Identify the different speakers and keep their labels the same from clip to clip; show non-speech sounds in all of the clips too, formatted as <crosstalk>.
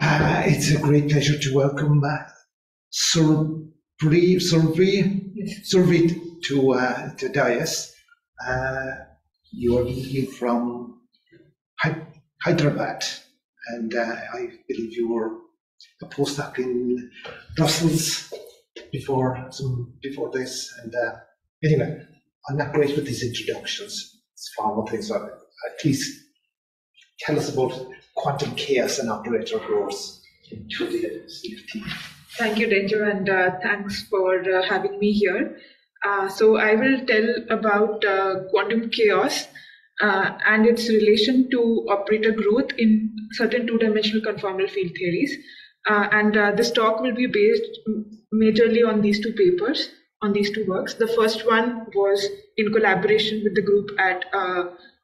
Speaker 1: Uh, it's a great pleasure to welcome uh, Surbhi,
Speaker 2: Yes.
Speaker 1: To uh, to Dias. Uh, you are speaking from Hy- Hyderabad, and uh, I believe you were a postdoc in Brussels before some before this. And uh, anyway, I'm not great with these introductions. It's far more things. So at least tell us about quantum chaos and operator growth CFT.
Speaker 2: Thank you, Denjoe, and uh, thanks for uh, having me here. Uh, so I will tell about uh, quantum chaos uh, and its relation to operator growth in certain two-dimensional conformal field theories. Uh, and this talk will be based majorly on these two papers, on these two works. The first one was in collaboration with the group at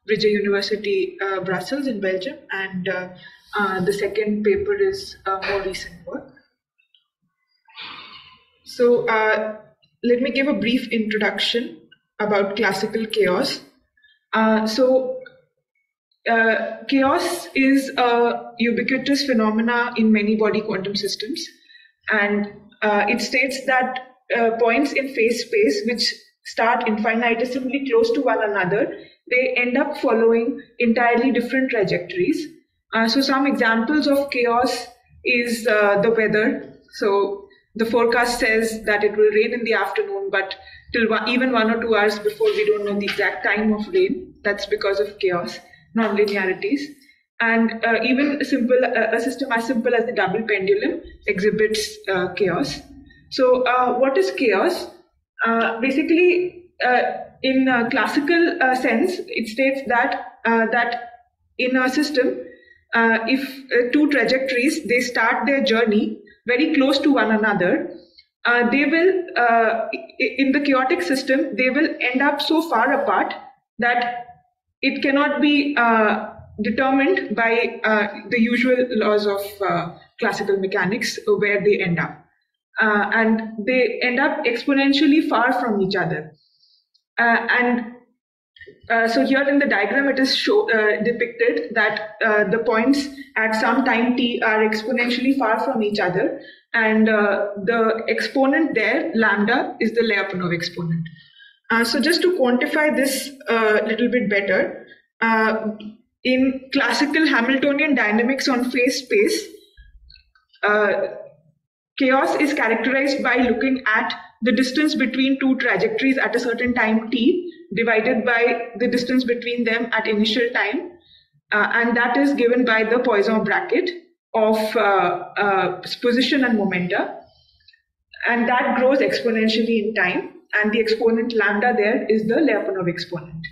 Speaker 2: uh, Brugge University, uh, Brussels in Belgium, and uh, uh, the second paper is a more recent work. So uh, let me give a brief introduction about classical chaos. Uh, so uh, chaos is a ubiquitous phenomena in many body quantum systems, and uh, it states that uh, points in phase space which start infinitesimally close to one another, they end up following entirely different trajectories. Uh, so some examples of chaos is uh, the weather. So the forecast says that it will rain in the afternoon, but till one, even one or two hours before, we don't know the exact time of rain. That's because of chaos, non-linearities. And uh, even a simple a system as simple as the double pendulum exhibits uh, chaos. So, uh, what is chaos? Uh, basically, in a classical uh, sense, it states that uh, that in a system, uh, if two trajectories they start their journey very close to one another, uh, they will uh, in the chaotic system they will end up so far apart that it cannot be uh, determined by the usual laws of classical mechanics where they end up. And they end up exponentially far from each other. Uh, and uh, so here in the diagram, it is show, uh, depicted that uh, the points at some time t are exponentially far from each other, and uh, the exponent there, lambda, is the Lyapunov exponent. Uh, so just to quantify this a little bit better, in classical Hamiltonian dynamics on phase space, chaos is characterized by looking at the distance between two trajectories at a certain time t divided by the distance between them at initial time uh, and that is given by the Poisson bracket of uh, uh, position and momenta and that grows exponentially in time and the exponent lambda there is the Lyapunov exponent.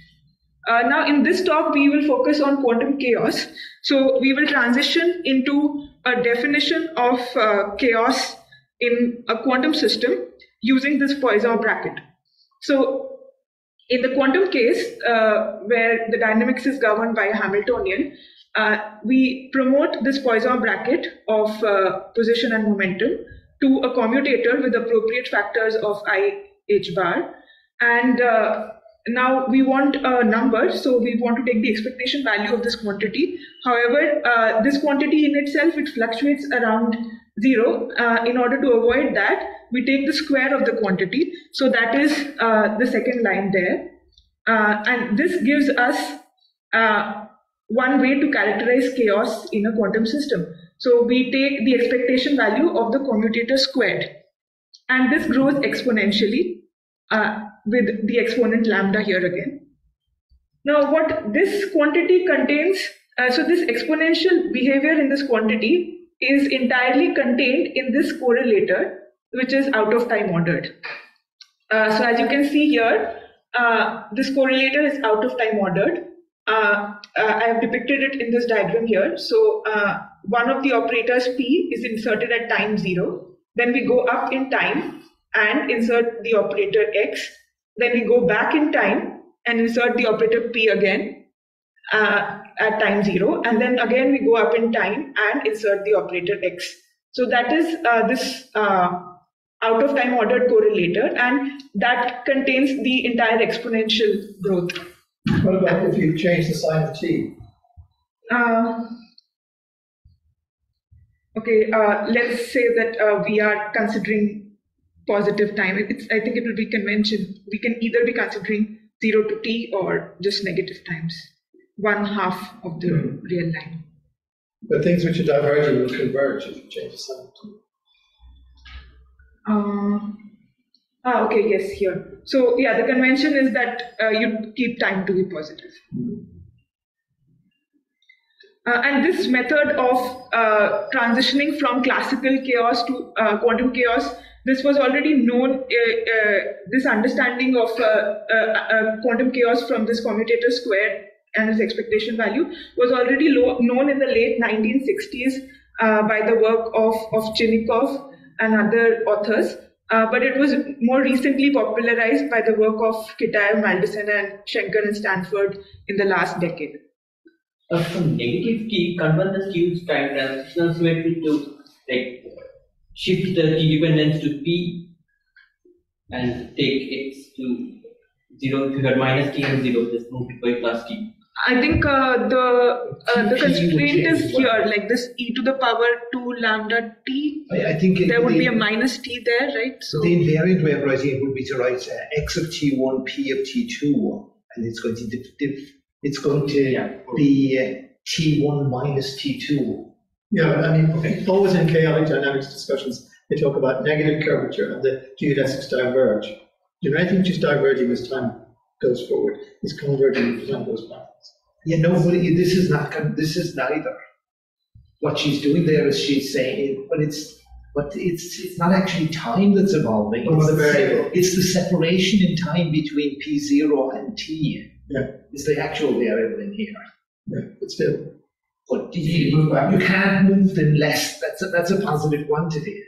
Speaker 2: Uh, now, in this talk, we will focus on quantum chaos. So, we will transition into a definition of uh, chaos in a quantum system using this Poisson bracket. So, in the quantum case, uh, where the dynamics is governed by a Hamiltonian, uh, we promote this Poisson bracket of uh, position and momentum to a commutator with appropriate factors of i h bar. And uh, now we want a number, so we want to take the expectation value of this quantity. However, uh, this quantity in itself it fluctuates around zero. Uh, in order to avoid that, we take the square of the quantity. So that is uh, the second line there, uh, and this gives us uh, one way to characterize chaos in a quantum system. So we take the expectation value of the commutator squared, and this grows exponentially uh, with the exponent lambda here again. Now, what this quantity contains, uh, so this exponential behavior in this quantity is entirely contained in this correlator, which is out of time ordered. Uh, so, as you can see here, uh, this correlator is out of time ordered. Uh, uh, I have depicted it in this diagram here. So, uh, one of the operators p is inserted at time zero. Then we go up in time and insert the operator x. Then we go back in time and insert the operator p again uh, at time zero. And then again we go up in time and insert the operator x. So that is uh, this uh, out of time ordered correlator, and that contains the entire exponential growth.
Speaker 3: What about if you change the sign of t?
Speaker 2: uh, okay, uh, let's say that uh, we are considering positive time. It's, I think it will be convention. We can either be considering zero to t or just negative times, one half of the
Speaker 3: Hmm.
Speaker 2: real line.
Speaker 3: But things which are diverging will converge if you change the sign.
Speaker 2: Uh, ah, okay, yes, here. So yeah, the convention is that uh, you keep time to be positive. Uh, and this method of uh, transitioning from classical chaos to uh, quantum chaos, this was already known, uh, uh, this understanding of uh, uh, uh, quantum chaos from this commutator square and its expectation value was already lo- known in the late 1960s uh, by the work of, of Chinnikov and other authors. Uh, but it was more recently popularized by the work of Kitaev, Maldacena, and Shenker and Stanford in the last decade.
Speaker 4: Uh, negative key, convert the queues time transitional symmetry to like shift the key dependence to p and take x to zero. If you got minus t and zero, just move it by plus t.
Speaker 2: I think uh, the uh, the constraint is
Speaker 1: change as
Speaker 2: here, like this e to the power two lambda t.
Speaker 1: I, I think it-
Speaker 2: There would
Speaker 1: the,
Speaker 2: be a minus t there, right? So
Speaker 1: the invariant way of writing it would be to write uh, x of t1, p of t2, and it's going to diff, diff, it's going to
Speaker 4: Yeah.
Speaker 1: be uh, t1 minus t2.
Speaker 3: Yeah, I mean, always in chaotic dynamics discussions, they talk about negative curvature and the geodesics diverge. You know, anything just diverging as time goes forward is converging time goes backwards.
Speaker 1: Yeah, no, this is not. This is neither. What she's doing there is she's saying, but it's, but it's it's not actually time that's evolving. It's
Speaker 3: the variable.
Speaker 1: it's the separation in time between p zero and t.
Speaker 3: Yeah.
Speaker 1: Is the actual variable in here.
Speaker 3: Yeah, but still,
Speaker 1: But you, you can't move them less. That's a, that's a positive quantity.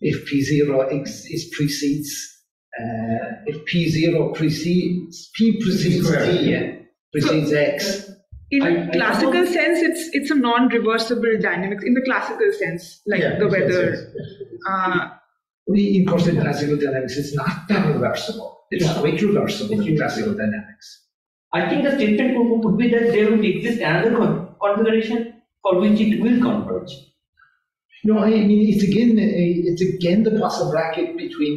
Speaker 1: If p zero ex, is precedes, uh, if p zero precedes p precedes
Speaker 3: Square.
Speaker 1: t, yeah, precedes x.
Speaker 2: in
Speaker 4: I-
Speaker 2: a
Speaker 4: I
Speaker 2: classical
Speaker 4: suppose-
Speaker 2: sense, it's it's a non-reversible dynamics in the classical sense, like
Speaker 3: yeah.
Speaker 2: the weather.
Speaker 3: yes, yes.
Speaker 2: Uh,
Speaker 1: We, in course, in classical dynamics, it's not that <laughs> reversible. It's
Speaker 4: Yeah.
Speaker 1: quite reversible
Speaker 4: It's
Speaker 1: in classical dynamics.
Speaker 4: I think the statement would would be that there would exist another configuration for which it will converge.
Speaker 1: No, I mean, it's again, uh, it's again the Poisson bracket between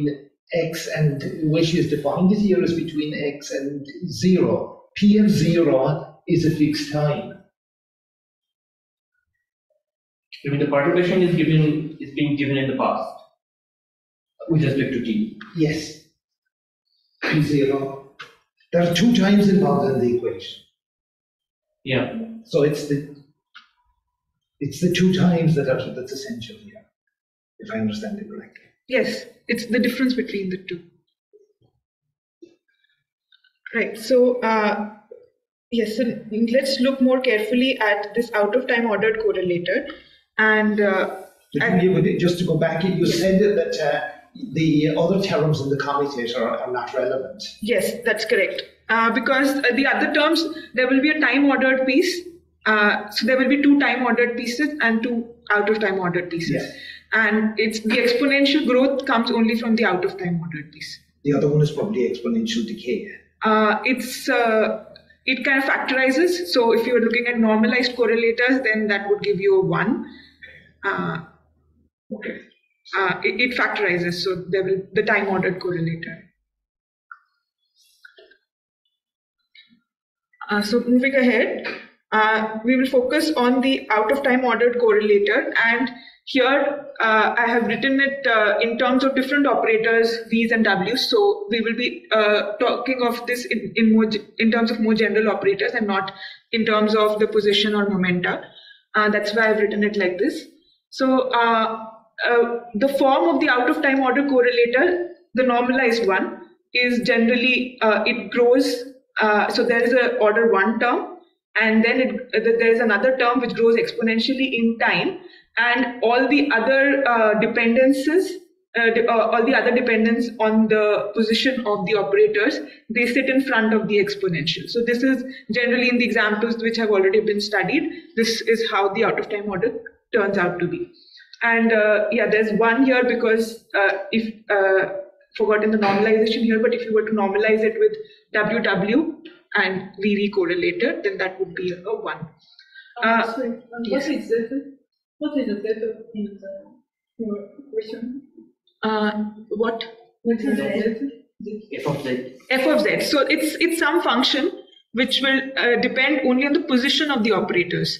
Speaker 1: x and, she has defined it here is between x and zero. P of zero is a fixed time.
Speaker 4: I mean, the perturbation is given is being given in the past with respect to t.
Speaker 1: Yes. P zero. There are two times involved in the equation.
Speaker 4: Yeah.
Speaker 1: So it's the, it's the two times that are, that's essential here, if I understand it correctly.
Speaker 2: Yes, it's the difference between the two. Right. So uh, yes, so let's look more carefully at this out-of-time ordered correlator, and uh,
Speaker 1: But
Speaker 2: And-
Speaker 1: you just to go back, you said that uh, the other terms in the commutator are, not relevant.
Speaker 2: Yes, that's correct. Uh, because uh, the other terms, there will be a time ordered piece. Uh, so there will be two time ordered pieces and two out of time ordered pieces.
Speaker 1: Yes.
Speaker 2: And it's the exponential growth comes only from the out of time ordered piece.
Speaker 1: The other one is probably exponential decay.
Speaker 2: Uh, it's uh, it kind of factorizes. So if you're looking at normalized correlators, then that would give you a one. Uh,
Speaker 1: Okay.
Speaker 2: uh, it, it factorizes. So there will the time ordered correlator. Uh, so moving ahead, uh, we will focus on the out of time ordered correlator and here uh, I have written it uh, in terms of different operators V's and W's. So we will be uh, talking of this in, in more in terms of more general operators and not in terms of the position or momenta. Uh, that's why I've written it like this. So uh, the form of the out of time order correlator the normalized one is generally it grows so there is a order one term and then it, there is another term which grows exponentially in time. And all the other uh, dependencies uh, de- uh, all the other dependents on the position of the operators they sit in front of the exponential. So this is generally in the examples which have already been studied this is how the out of time order turns out to be. And uh, yeah there's one here because uh, if uh, forgotten the normalization here but if you were to normalize it with ww and vv correlator then that would be a 1 Uh,
Speaker 5: sorry, um,
Speaker 2: yes.
Speaker 5: What is the, what is the zeta in the, your question?
Speaker 2: Uh, what?
Speaker 5: What is the
Speaker 4: Zeta.
Speaker 5: zeta?
Speaker 4: F of z.
Speaker 2: f of z. So it's it's some function which will uh, depend only on the position of the operators.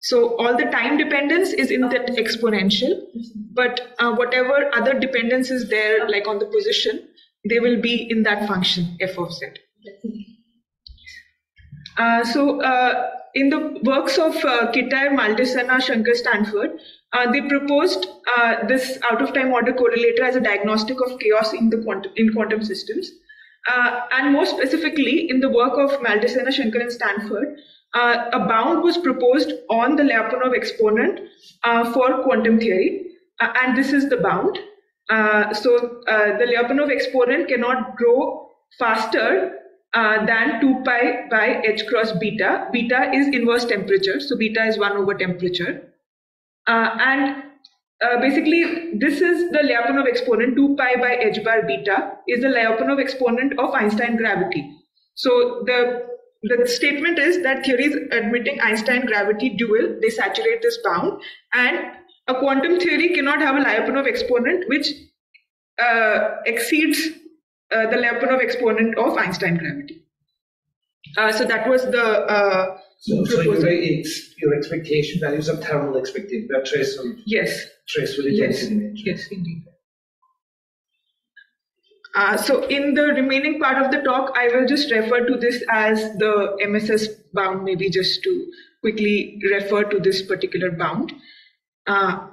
Speaker 2: So all the time dependence is in that exponential, but uh, whatever other dependence is there, like on the position, they will be in that function f of z. Uh, so, uh, in the works of uh, Kitaev, Maldacena, Shenker, Stanford, uh, they proposed uh, this out-of-time order correlator as a diagnostic of chaos in the quantum, in quantum systems. Uh, and more specifically, in the work of Maldacena, Shenker, and Stanford, uh, a bound was proposed on the Lyapunov exponent for quantum theory, and this is the bound. So the Lyapunov exponent cannot grow faster uh, than 2 pi by h cross beta. Beta is inverse temperature, so beta is 1 over temperature. Uh, and uh, basically, this is the Lyapunov exponent, 2 pi by h bar beta is the Lyapunov exponent of Einstein gravity. So the the statement is that theories admitting Einstein gravity dual, they saturate this bound, and a quantum theory cannot have a Lyapunov exponent which uh, exceeds uh, the Lyapunov exponent of Einstein gravity. Uh, so that was the uh,
Speaker 1: So, so your, your expectation values are thermal expectation, they're traceable,
Speaker 2: yes,
Speaker 1: traceable
Speaker 2: yes,
Speaker 1: intensity matrix.
Speaker 2: yes, indeed. Uh, so in the remaining part of the talk, I will just refer to this as the MSS bound, maybe just to quickly refer to this particular bound. Uh,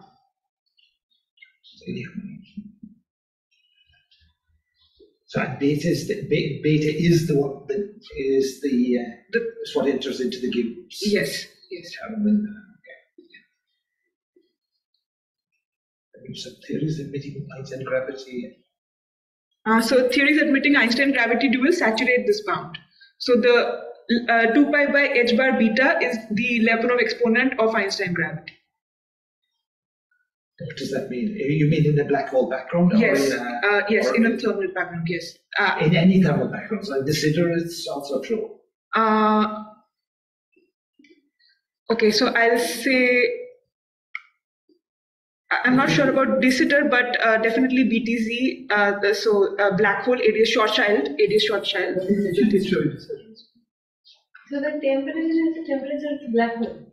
Speaker 1: So beta is the, be- beta is the one that is the, uh,
Speaker 2: the,
Speaker 1: is what enters into the Gibbs.
Speaker 2: yes, yes.
Speaker 1: Okay. And you said theories admitting Einstein gravity.
Speaker 2: Uh, so theories admitting Einstein gravity dual saturate this bound. So the uh, 2 pi by h bar beta is the Lyapunov exponent of Einstein gravity.
Speaker 1: What does that mean? You mean in the black hole background?
Speaker 2: Yes,
Speaker 1: Or in, uh,
Speaker 2: uh, yes,
Speaker 1: or
Speaker 2: in a thermal background, yes. Uh,
Speaker 1: in any thermal background. So de Sitter is also true.
Speaker 2: Uh, okay, so I'll say I- I'm not sure about de Sitter, but uh, definitely BTZ. Uh, the- so uh, black hole, it is Schwarzschild. It is Schwarzschild.
Speaker 5: So the temperature is the temperature of the black hole.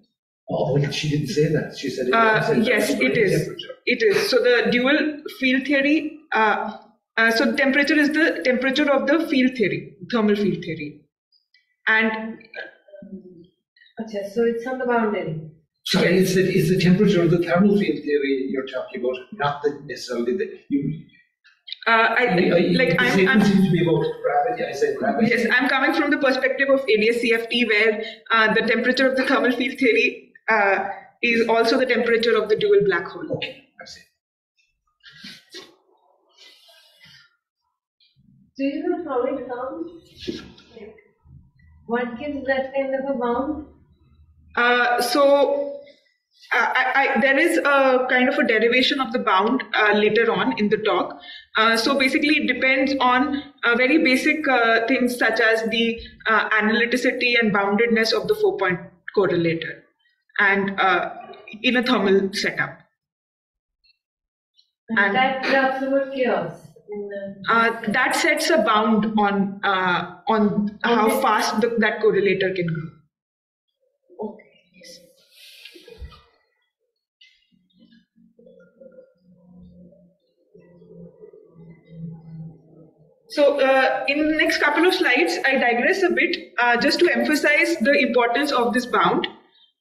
Speaker 1: Oh, she didn't say that. She said it
Speaker 2: Uh, yes, it is. It is. So the dual field theory. Uh, uh, so temperature is the temperature of the field theory, thermal field theory, and
Speaker 5: Okay, so it's on the boundary.
Speaker 1: Sorry, it's the, it's the temperature of the thermal field theory you're talking about, not the necessarily the you.
Speaker 2: uh, I
Speaker 1: I- I-
Speaker 2: like
Speaker 1: the
Speaker 2: I'm, I'm
Speaker 1: seems to be about gravity. I said gravity.
Speaker 2: Yes, I'm coming from the perspective of ADS-CFT, where uh, the temperature of the thermal field theory uh, is also the temperature of the dual black hole.
Speaker 1: Okay, I see.
Speaker 5: Do you know how it comes? Like, what gives that kind of a bound?
Speaker 2: Uh, so uh, I, I, there is a kind of a derivation of the bound uh, later on in the talk. Uh, so basically, it depends on uh, very basic uh, things such as the uh, analyticity and boundedness of the four-point correlator, and uh, in a thermal setup.
Speaker 5: And,
Speaker 2: And-
Speaker 5: that talks about chaos.
Speaker 2: Uh, that sets a bound on uh, on how fast the, that correlator can grow.
Speaker 5: okay.
Speaker 2: So uh, in the next couple of slides, I digress a bit uh, just to emphasize the importance of this bound,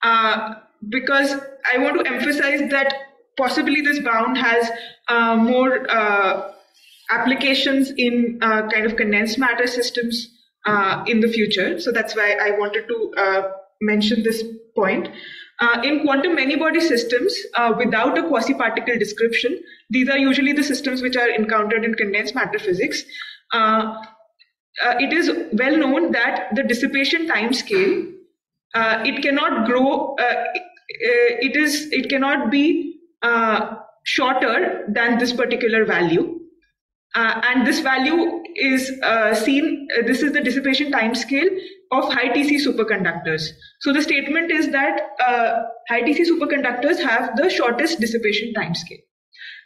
Speaker 2: uh, because I want to emphasize that possibly this bound has uh, more uh, applications in uh, kind of condensed matter systems uh, in the future. So that's why I wanted to uh, mention this point. In quantum many-body systems, without a quasi-particle description, these are usually the systems which are encountered in condensed matter physics. It is well known that the dissipation time scale uh, it cannot grow. Uh, uh, it is it cannot be uh, shorter than this particular value. Uh, and this value is seen, this is the dissipation time scale of high TC superconductors. So the statement is that high TC superconductors have the shortest dissipation timescale.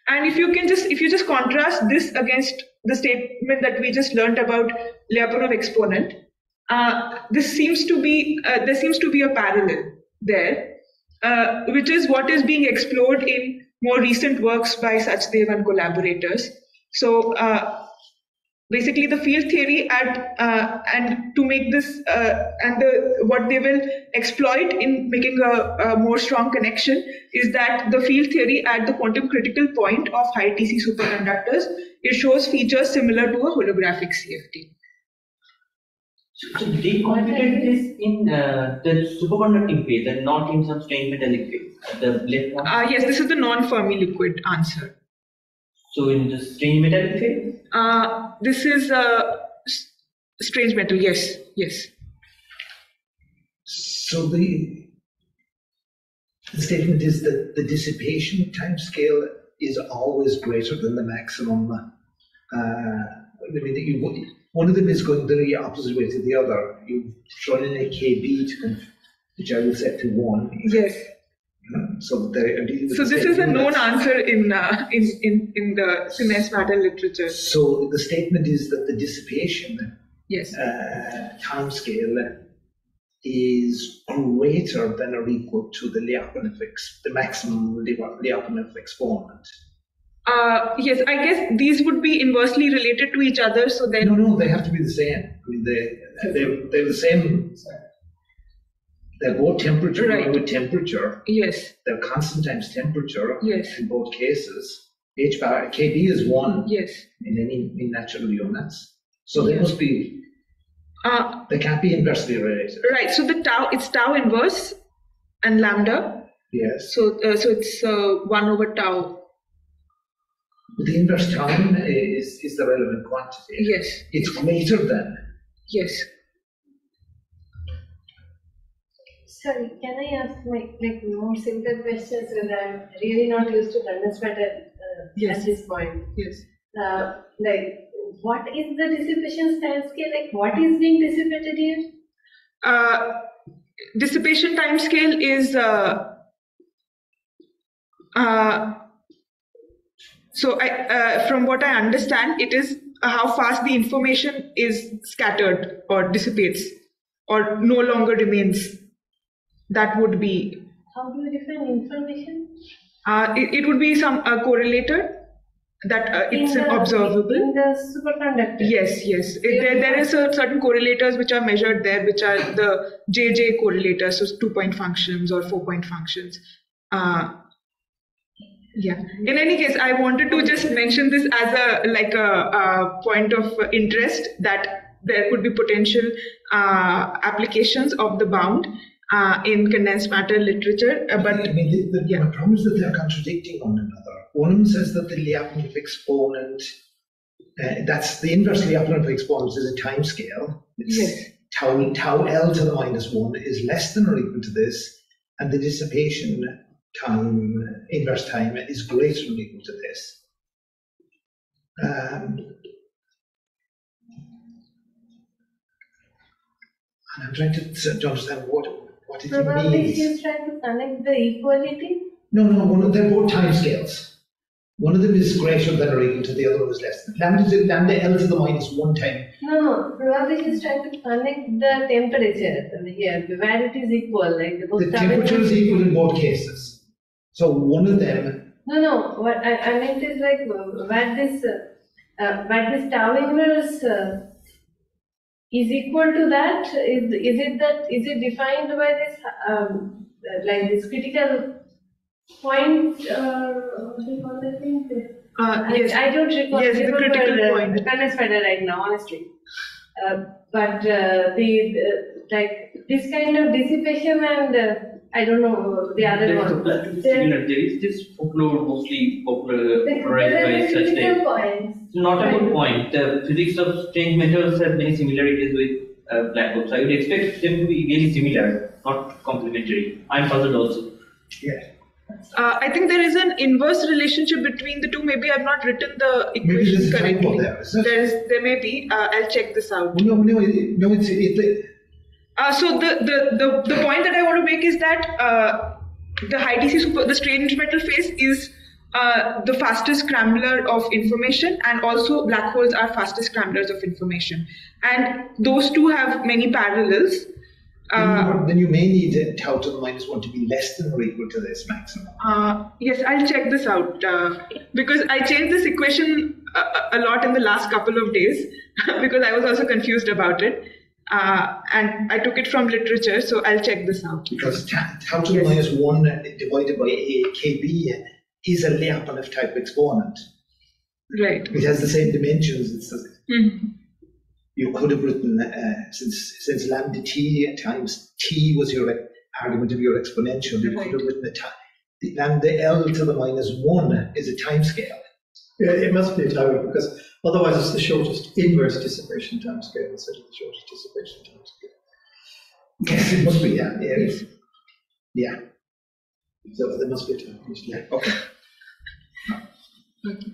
Speaker 2: And if you can just if you just contrast this against the statement that we just learned about Lyapunov exponent, uh, this seems to be uh, there seems to be a parallel there, uh, which is what is being explored in more recent works by Sachdev and collaborators. So uh, basically the field theory at uh, and to make this and the, what they will exploit in making a, a, more strong connection is that the field theory at the quantum critical point of high TC superconductors it shows features similar to a holographic CFT.
Speaker 4: So they computed this in uh, the superconducting phase and not in some strange metallic phase. The left one.
Speaker 2: Uh, yes, this is the non-Fermi liquid answer.
Speaker 4: So in the strange metallic phase.
Speaker 2: Uh, this is a strange metal. Yes, yes.
Speaker 1: So the, the statement is that the dissipation time scale is always greater than the maximum. Uh, I mean, you, one of them is going the opposite way to the other. You've thrown in a KB, to, which I will set to one.
Speaker 2: Yes.
Speaker 1: so with
Speaker 2: so this is a known answer in, uh, in in in the matter literature.
Speaker 1: So the statement is that the dissipation
Speaker 2: Yes.
Speaker 1: uh, timescale is greater than or equal to the Lyapunov the maximum Lyapunov exponent.
Speaker 2: Uh, yes, I guess these would be inversely related to each other. So then,
Speaker 1: No, no, they have to be the same. I mean, they they they're the same. They're both temperature
Speaker 2: Right.
Speaker 1: with temperature.
Speaker 2: yes,
Speaker 1: They're constant times temperature
Speaker 2: Yes.
Speaker 1: in both cases. H bar KB is one
Speaker 2: yes.
Speaker 1: in any in natural units. So they must be
Speaker 2: Uh,
Speaker 1: they can't be inversely related.
Speaker 2: right. So the tau it's tau inverse and lambda.
Speaker 1: Yes.
Speaker 2: So uh, so it's uh, one over tau.
Speaker 1: But the inverse time is, is the relevant quantity.
Speaker 2: Yes.
Speaker 1: It's greater than.
Speaker 2: Yes.
Speaker 5: Sorry, can I ask my like more simple questions that I'm really not used to London matter uh,
Speaker 2: Yes.
Speaker 5: at this point?
Speaker 2: Yes.
Speaker 5: Uh, like, what is the dissipation time scale? Like, what is being dissipated here?
Speaker 2: Uh, dissipation time scale is uh, uh, so I, uh, from what I understand, it is how fast the information is scattered or dissipates or no longer remains. That would be
Speaker 5: How do you define information?
Speaker 2: uh, it, it would be some uh, correlator that uh, it's
Speaker 5: the,
Speaker 2: observable.
Speaker 5: in the superconductor.
Speaker 2: Yes, yes. It- there, there is a certain correlators which are measured there, which are the JJ correlators, so two point functions or four point functions. Uh, yeah. In any case, I wanted to just mention this as a like a, a point of interest that there could be potential uh, applications of the bound uh, in condensed matter literature. Uh, but
Speaker 1: I mean, the, the,
Speaker 2: yeah.
Speaker 1: my problem is that they're contradicting one another. One says that the Lyapunov exponent, uh, that's the inverse Lyapunov exponent is a time scale. It's
Speaker 2: Yes.
Speaker 1: Tau, tau L to the minus one is less than or equal to this, and the dissipation time, inverse time, is greater than or equal to this. Um, and I'm trying to, to understand what, what it
Speaker 5: Probably
Speaker 1: means.
Speaker 5: she's trying to connect the equality.
Speaker 1: No, no, one of, they're both time scales. One of them is greater than or equal to the other one is less. Lambda, lambda L to the minus one time.
Speaker 5: No, no, probably she's trying to connect the temperature here, where it is equal, like
Speaker 1: The
Speaker 5: time-
Speaker 1: temperature is equal in both cases. So one of them,
Speaker 5: No, no, what I, I meant is like uh, where this, uh, uh, where this tau inverse uh, is equal to that, is, is it that, is it defined by this, um, uh, like this critical point, uh, what do you call that thing?
Speaker 2: uh,
Speaker 5: I,
Speaker 2: yes,
Speaker 5: I don't recall.
Speaker 2: Yes, the
Speaker 5: remember
Speaker 2: critical
Speaker 5: the
Speaker 2: point.
Speaker 5: Condensed matter right now, honestly. Uh, but uh, the, the like this kind of dissipation and uh, I don't know the other
Speaker 4: There is
Speaker 5: one.
Speaker 4: a platinum
Speaker 5: There-
Speaker 4: similar. There is this folklore mostly popular,
Speaker 5: There
Speaker 4: popularized by
Speaker 5: are
Speaker 4: such things.
Speaker 5: points.
Speaker 4: It's not a good point. The physics of strange metals have many similarities with uh, black holes. I would expect them to be really similar, not complementary. I'm puzzled also.
Speaker 1: yeah.
Speaker 2: Uh, I think there is an inverse relationship between the two. Maybe I've not written the
Speaker 1: Maybe
Speaker 2: equation
Speaker 1: there's a
Speaker 2: correctly.
Speaker 1: there, is there?
Speaker 2: There's, there may be. Uh, I'll check this out.
Speaker 1: No, no, no it's, it,
Speaker 2: Uh, so the, the, the, the point that I want to make is that uh, the high TC super, the strange metal phase is uh, the fastest scrambler of information, and also black holes are fastest scramblers of information, and those two have many parallels. Uh,
Speaker 1: then you may need tau to the minus one to be less than or equal to this maximum.
Speaker 2: Uh, yes, I'll check this out uh, because I changed this equation a, a, lot in the last couple of days <laughs> because I was also confused about it. Uh, and I took it from literature, so I'll check this out.
Speaker 1: Because tau to the minus 1 divided by a kb is a Lyapunov type exponent.
Speaker 2: Right.
Speaker 1: It has the same dimensions. It's
Speaker 2: mm-hmm
Speaker 1: you could have written uh, since since lambda t times t was your argument of your exponential, you could have written the, the lambda l to the minus one is a time scale.
Speaker 3: Yeah, it must be a time because otherwise it's the shortest inverse dissipation time scale instead of the shortest dissipation time scale.
Speaker 1: Yes, it must be, yeah. Yeah. yeah.
Speaker 3: So there must be a time.
Speaker 1: Yeah, okay.
Speaker 2: okay.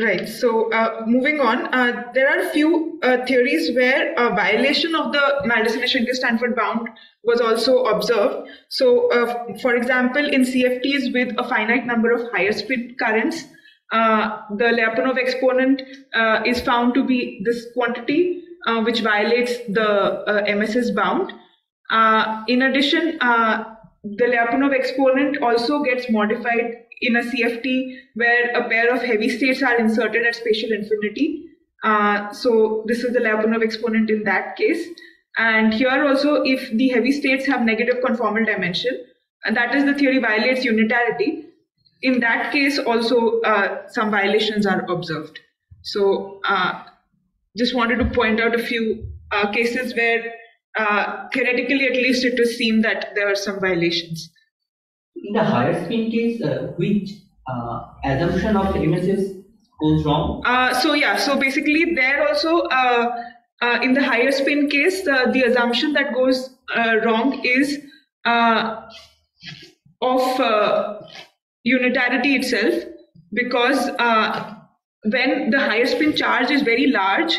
Speaker 2: Right. So uh, moving on, uh, there are a few uh, theories where a violation of the Maldacena-Shenker-Stanford bound was also observed. So, uh, for example, in CFTs with a finite number of higher spin currents, uh, the Lyapunov exponent uh, is found to be this quantity, which violates the MSS bound. in addition, the Lyapunov exponent also gets modified in a CFT where a pair of heavy states are inserted at spatial infinity. Uh, so this is the Lyapunov exponent in that case. And here also, if the heavy states have negative conformal dimension, and that is the theory violates unitarity, in that case also uh, some violations are observed. So uh, just wanted to point out a few uh, cases where uh, theoretically at least it was seen that there are some violations
Speaker 4: in the higher spin case, uh, which uh, assumption of the MSS goes wrong?
Speaker 2: Uh, so yeah, so basically there also uh, uh, in the higher spin case, uh, the assumption that goes wrong is of unitarity itself, because when the higher spin charge is very large,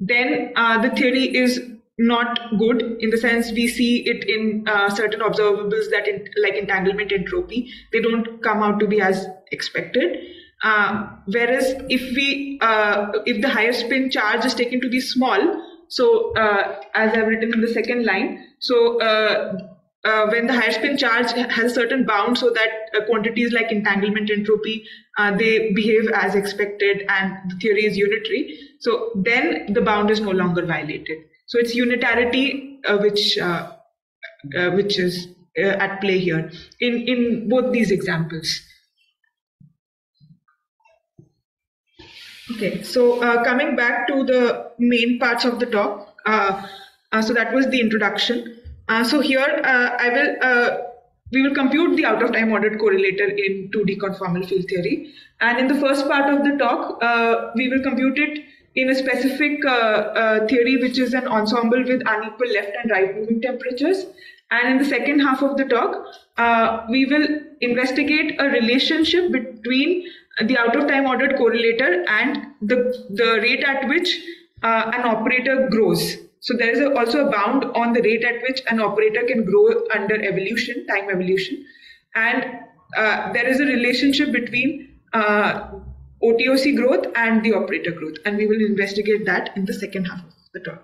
Speaker 2: then the theory is not good in the sense we see it in uh, certain observables that like entanglement entropy they don't come out to be as expected. Uh, whereas if we uh, if the higher spin charge is taken to be small so uh, as i've written in the second line so uh, uh, when the higher spin charge has a certain bound so that quantities like entanglement entropy they behave as expected and the theory is unitary so then the bound is no longer violated so it's unitarity uh, which uh, uh, which is uh, at play here in in both these examples. Okay, so uh, coming back to the main parts of the talk. Uh, so that was the introduction. so here I will we will compute the out of time ordered correlator in 2D conformal field theory. And in the first part of the talk, we will compute it in a specific uh, uh, theory, which is an ensemble with unequal left and right moving temperatures. And in the second half of the talk, uh, we will investigate a relationship between the out of time ordered correlator and the, the rate at which uh, an operator grows. So there is a, also a bound on the rate at which an operator can grow under evolution, time evolution. And uh, there is a relationship between uh, OTOC growth and the operator growth. And we will investigate that in the second half of the talk.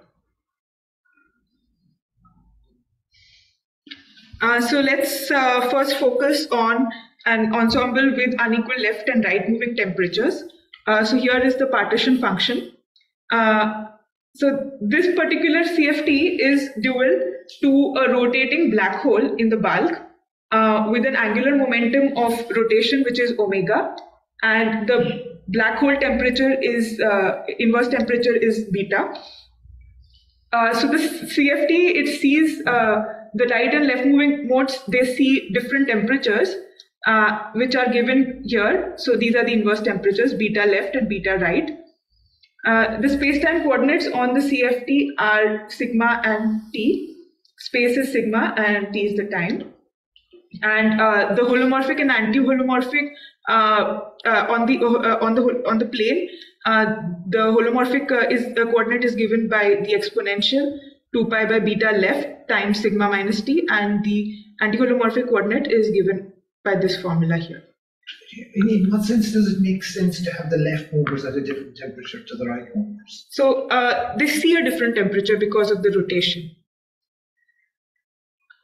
Speaker 2: Uh, so let's uh, first focus on an ensemble with unequal left and right moving temperatures. Uh, so here is the partition function. Uh, so this particular CFT is dual to a rotating black hole in the bulk uh, with an angular momentum of rotation, which is omega, and the black hole temperature is uh, inverse temperature is beta. Uh, so this CFT it sees uh, the right and left moving modes. They see different temperatures uh, which are given here. So these are the inverse temperatures: beta left and beta right. Uh, the space-time coordinates on the CFT are sigma and t. Space is sigma and t is the time. And uh, the holomorphic and anti-holomorphic on the uh, on the on the plane, uh, the holomorphic uh, is the coordinate is given by the exponential 2 pi by beta left times sigma minus t, and the antiholomorphic coordinate is given by this formula here.
Speaker 1: In, in what sense does it make sense to have the left movers at a different temperature to the right movers?
Speaker 2: So uh, they see a different temperature because of the rotation.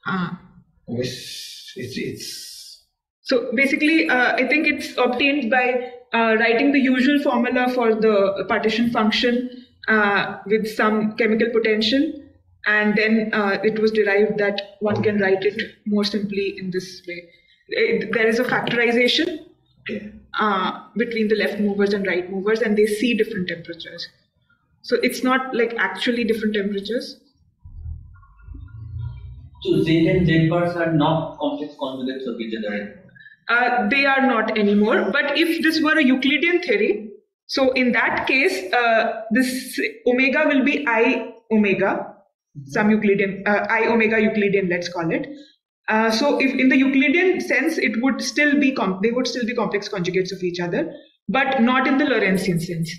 Speaker 2: Ah.
Speaker 1: It's, it's, it's
Speaker 2: So basically, uh, I think it's obtained by uh, writing the usual formula for the partition function uh, with some chemical potential, and then uh, it was derived that one can write it more simply in this way. It- there is a factorization uh, between the left movers and right movers, and they see different temperatures. So it's not like actually different temperatures.
Speaker 4: So Z and Z bars are not complex conjugates of each other.
Speaker 2: Uh, they are not anymore. But if this were a Euclidean theory, so in that case, uh, this omega will be I omega, some Euclidean, uh, I omega Euclidean, let's call it. Uh, so if in the Euclidean sense, it would still be, com- they would still be complex conjugates of each other, but not in the Lorentzian sense.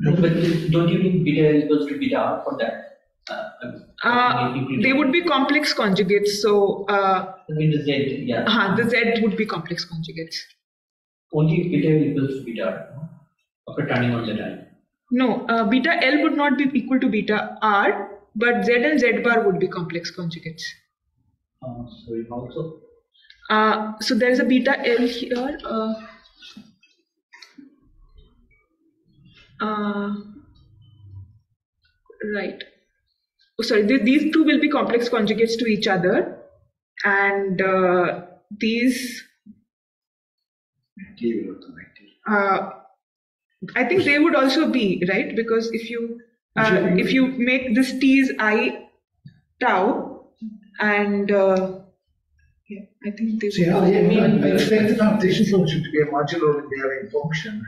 Speaker 4: No, but don't you need beta is equals to beta for that? Uh, um,
Speaker 2: Uh, they would be complex conjugates. So uh,
Speaker 4: in the Z, yeah.
Speaker 2: uh, the Z would be complex conjugates.
Speaker 4: Only beta equals to beta r after turning on the dial.
Speaker 2: No, uh, beta L would not be equal to beta R, but Z and Z bar would be complex conjugates.
Speaker 4: Uh, sorry, also.
Speaker 2: Uh, so there is a beta L here. Uh, uh, right. Oh, sorry, th- these two will be complex conjugates to each other, and uh, these. Uh, I think they would also be right? Because if you uh, if you make this t is i tau and uh, yeah, I think they
Speaker 1: See,
Speaker 2: would
Speaker 1: I,
Speaker 2: mean
Speaker 1: I expect the partition function to be a modular invariant function,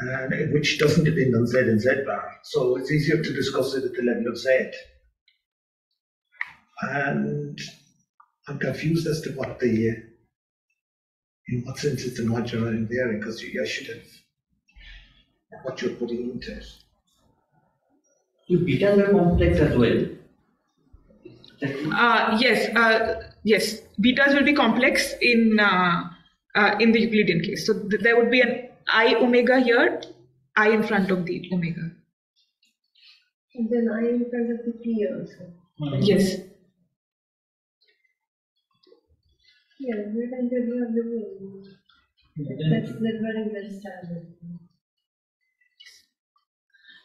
Speaker 1: and which doesn't depend on z and z bar. So it's easier to discuss it at the level of z. And I'm confused as to what the, in what sense it's a modular invariant, because you guys should have what you're putting into it.
Speaker 4: So betas are complex as well. That-
Speaker 2: Uh, yes, uh, yes. Betas will be complex in uh, uh, in the Euclidean case. So th- there would be an i omega here, i in front of the omega.
Speaker 5: And then I in front of the T also.
Speaker 2: Yes.
Speaker 5: Yeah, we can do the. That's, that's very well.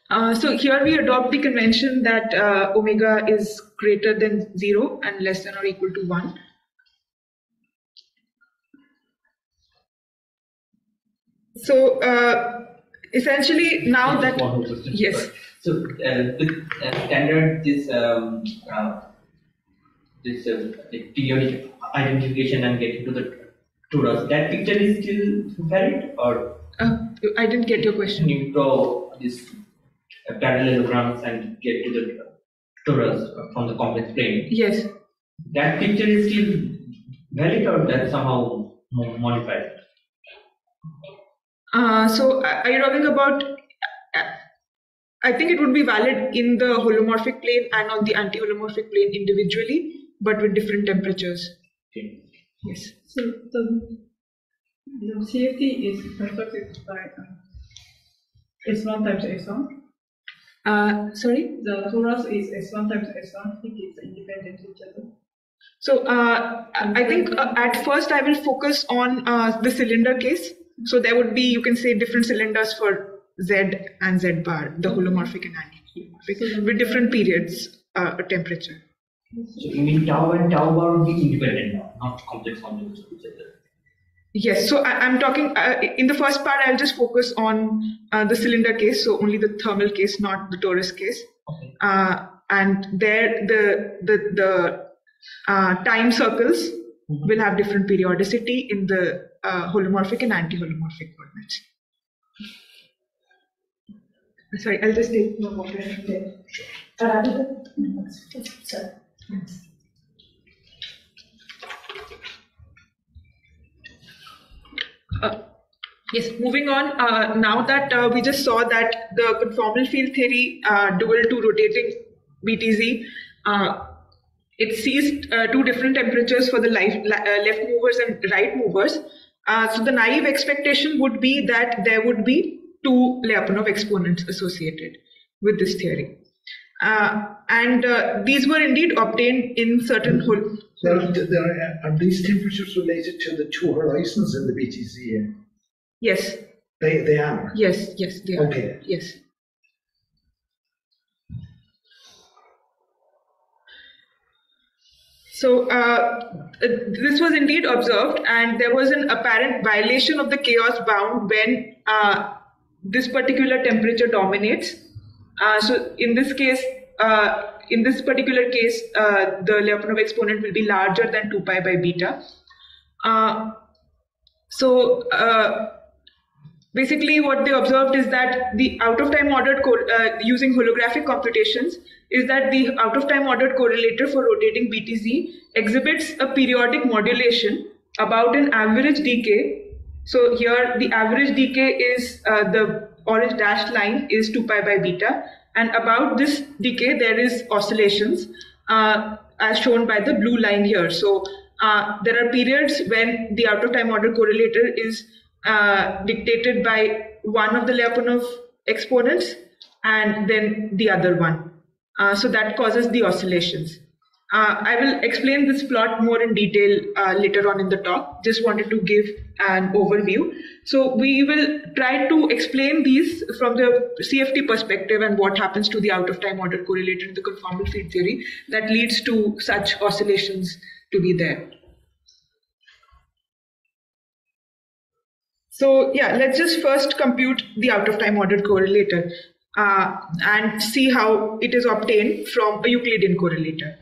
Speaker 2: Uh, so here we adopt the convention that uh, omega is greater than zero and less than or equal to one. So uh, essentially, now that yes.
Speaker 4: So uh, the uh, standard this um, uh, this uh, periodic identification and getting to the torus that picture is still valid or
Speaker 2: Uh, I didn't get your question.
Speaker 4: you draw this parallelograms and get to the torus from the complex plane
Speaker 2: Yes.
Speaker 4: that picture is still valid or that somehow modified
Speaker 2: Uh, so are are you talking about? uh, I think it would be valid in the holomorphic plane and on the anti-holomorphic plane individually, but with different temperatures.
Speaker 4: okay.
Speaker 2: Yes.
Speaker 6: So the, the CFT is constructed by um, S1 times S1.
Speaker 2: Uh, sorry.
Speaker 6: The torus is S1 times S1. I think it's independent of each other.
Speaker 2: So uh, I I think uh, at first I will focus on uh, the cylinder case. So there would be, you can say, different cylinders for Z and Z bar, the holomorphic and anti-holomorphic, with different periods, uh, temperature.
Speaker 4: so you mean tau and tau bar would be independent now not complex conjugates of each other
Speaker 2: Yes, so I, I'm talking uh, in the first part. I'll just focus on uh, the cylinder case, so only the thermal case, not the torus case.
Speaker 4: okay
Speaker 2: Uh, and there, the the the uh, time circles will have different periodicity in the uh, holomorphic and anti-holomorphic coordinates. Sorry, I'll just take more water. Sure. Yes, moving on. Uh, now that uh, we just saw that the conformal field theory uh, dual to rotating BTZ, uh, it sees uh, two different temperatures for the life, uh, left movers and right movers. Uh, so the naive expectation would be that there would be two Lyapunov exponents associated with this theory. Uh, and uh, these were indeed obtained in certain hol-
Speaker 1: There, there, are these temperatures related to the two horizons in the BTZ?
Speaker 2: Yes,
Speaker 1: They, they are.
Speaker 2: yes, yes, they are.
Speaker 1: Okay.
Speaker 2: Yes. So uh, this was indeed observed, and there was an apparent violation of the chaos bound when uh, this particular temperature dominates. Uh, so in this case, uh, in this particular case, uh, the Lyapunov exponent will be larger than 2 pi by beta. Uh, so basically what they observed is that the out of time ordered co- uh, using holographic computations is that the out of time ordered correlator for rotating btz exhibits a periodic modulation about an average decay. So here the average decay is uh, the orange dashed line is 2 pi by beta and about this decay there is oscillations uh, as shown by the blue line here. So uh, there are periods when the out of time ordered correlator is uh, dictated by one of the Lyapunov exponents and then the other one. Uh, so that causes the oscillations. Uh, I will explain this plot more in detail uh, later on in the talk. Just wanted to give an overview. So we will try to explain these from the CFT perspective and what happens to the out of time ordered correlator in the conformal field theory that leads to such oscillations to be there. So yeah, let's just first compute the out of time ordered correlator uh, and see how it is obtained from a Euclidean correlator.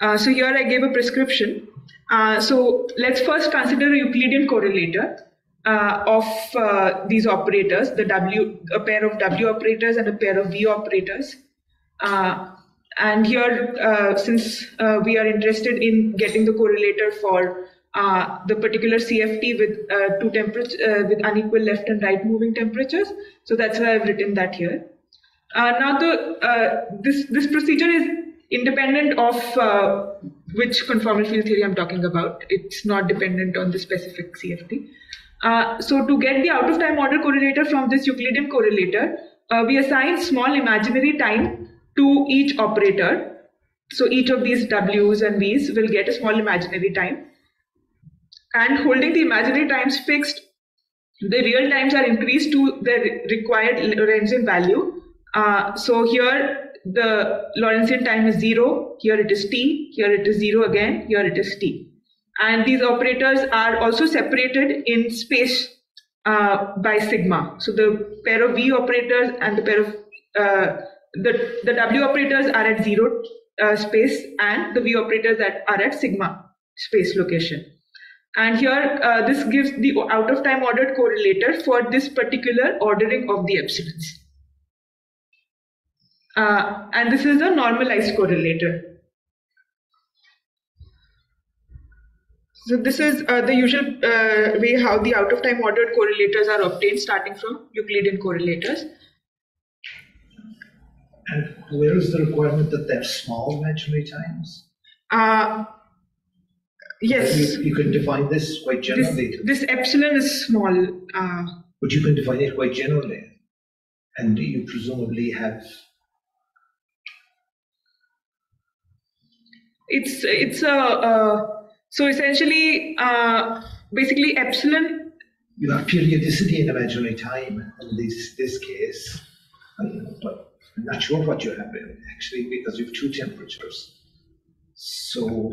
Speaker 2: Uh, so here I gave a prescription. Uh, so let's first consider a Euclidean correlator uh, of uh, these operators, the W, a pair of W operators and a pair of V operators. Uh, and here, since we are interested in getting the correlator for uh, the particular CFT with uh, two temperatures uh, with unequal left and right moving temperatures, so that's why I've written that here. Uh, now, the uh, this this procedure is independent of uh, which conformal field theory I'm talking about. It's not dependent on the specific CFT. So to get the out of time order correlator from this Euclidean correlator, we assign small imaginary time to each operator. So each of these W's and V's will get a small imaginary time. And holding the imaginary times fixed, the real times are increased to the required Lorentzian value. Uh, so here the Lorentzian time is zero, here it is t, here it is zero again, here it is t. And these operators are also separated in space uh, by sigma. So the pair of V operators and the pair of uh, the, the W operators are at zero uh, space and the V operators that are at sigma space location. And here, uh, this gives the out of time ordered correlator for this particular ordering of the epsilons. Uh, and this is the normalized correlator. So this is uh, the usual uh, way how the out of time ordered correlators are obtained starting from Euclidean correlators.
Speaker 1: And where is the requirement that they're small imaginary times?
Speaker 2: Uh, yes,
Speaker 1: You, you can define this quite generally,
Speaker 2: this epsilon is small. Uh,
Speaker 1: but you can define it quite generally. And you presumably have,
Speaker 2: it's it's a uh, so essentially uh, basically epsilon
Speaker 1: you have periodicity in imaginary time in this, this case. Know, but I'm not sure what you have actually because you have two temperatures. So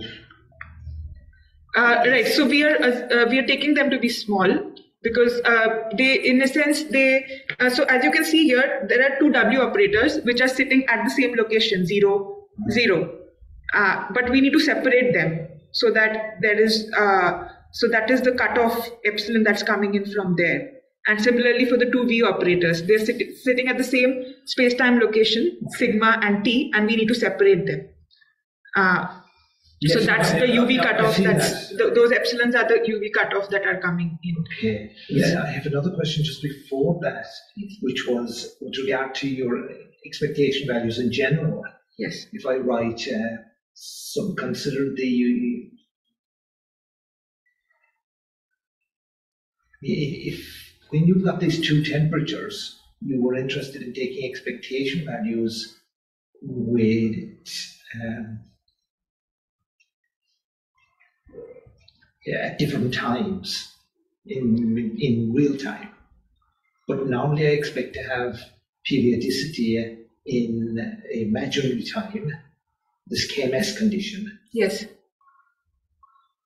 Speaker 2: Uh, right. So we are uh, uh, we are taking them to be small because uh, they, in a sense, they. Uh, so as you can see here, there are two W operators which are sitting at the same location, zero, zero. Uh, but we need to separate them so that there is. So that is the cutoff epsilon that's coming in from there. And similarly for the two V operators, they're sit- sitting at the same space-time location, sigma and t, and we need to separate them. Uh, so that's the UV cutoff. That's
Speaker 1: that.
Speaker 2: th- those epsilons are the UV cutoff that are coming in.
Speaker 1: Okay. Yeah, I have another question just before that, which was with regard to your expectation values in general.
Speaker 2: Yes.
Speaker 1: If I write, uh, some consider the if when you've got these two temperatures, you were interested in taking expectation values with um, at different times in in real time. But normally I expect to have periodicity in imaginary time, this KMS condition.
Speaker 2: Yes.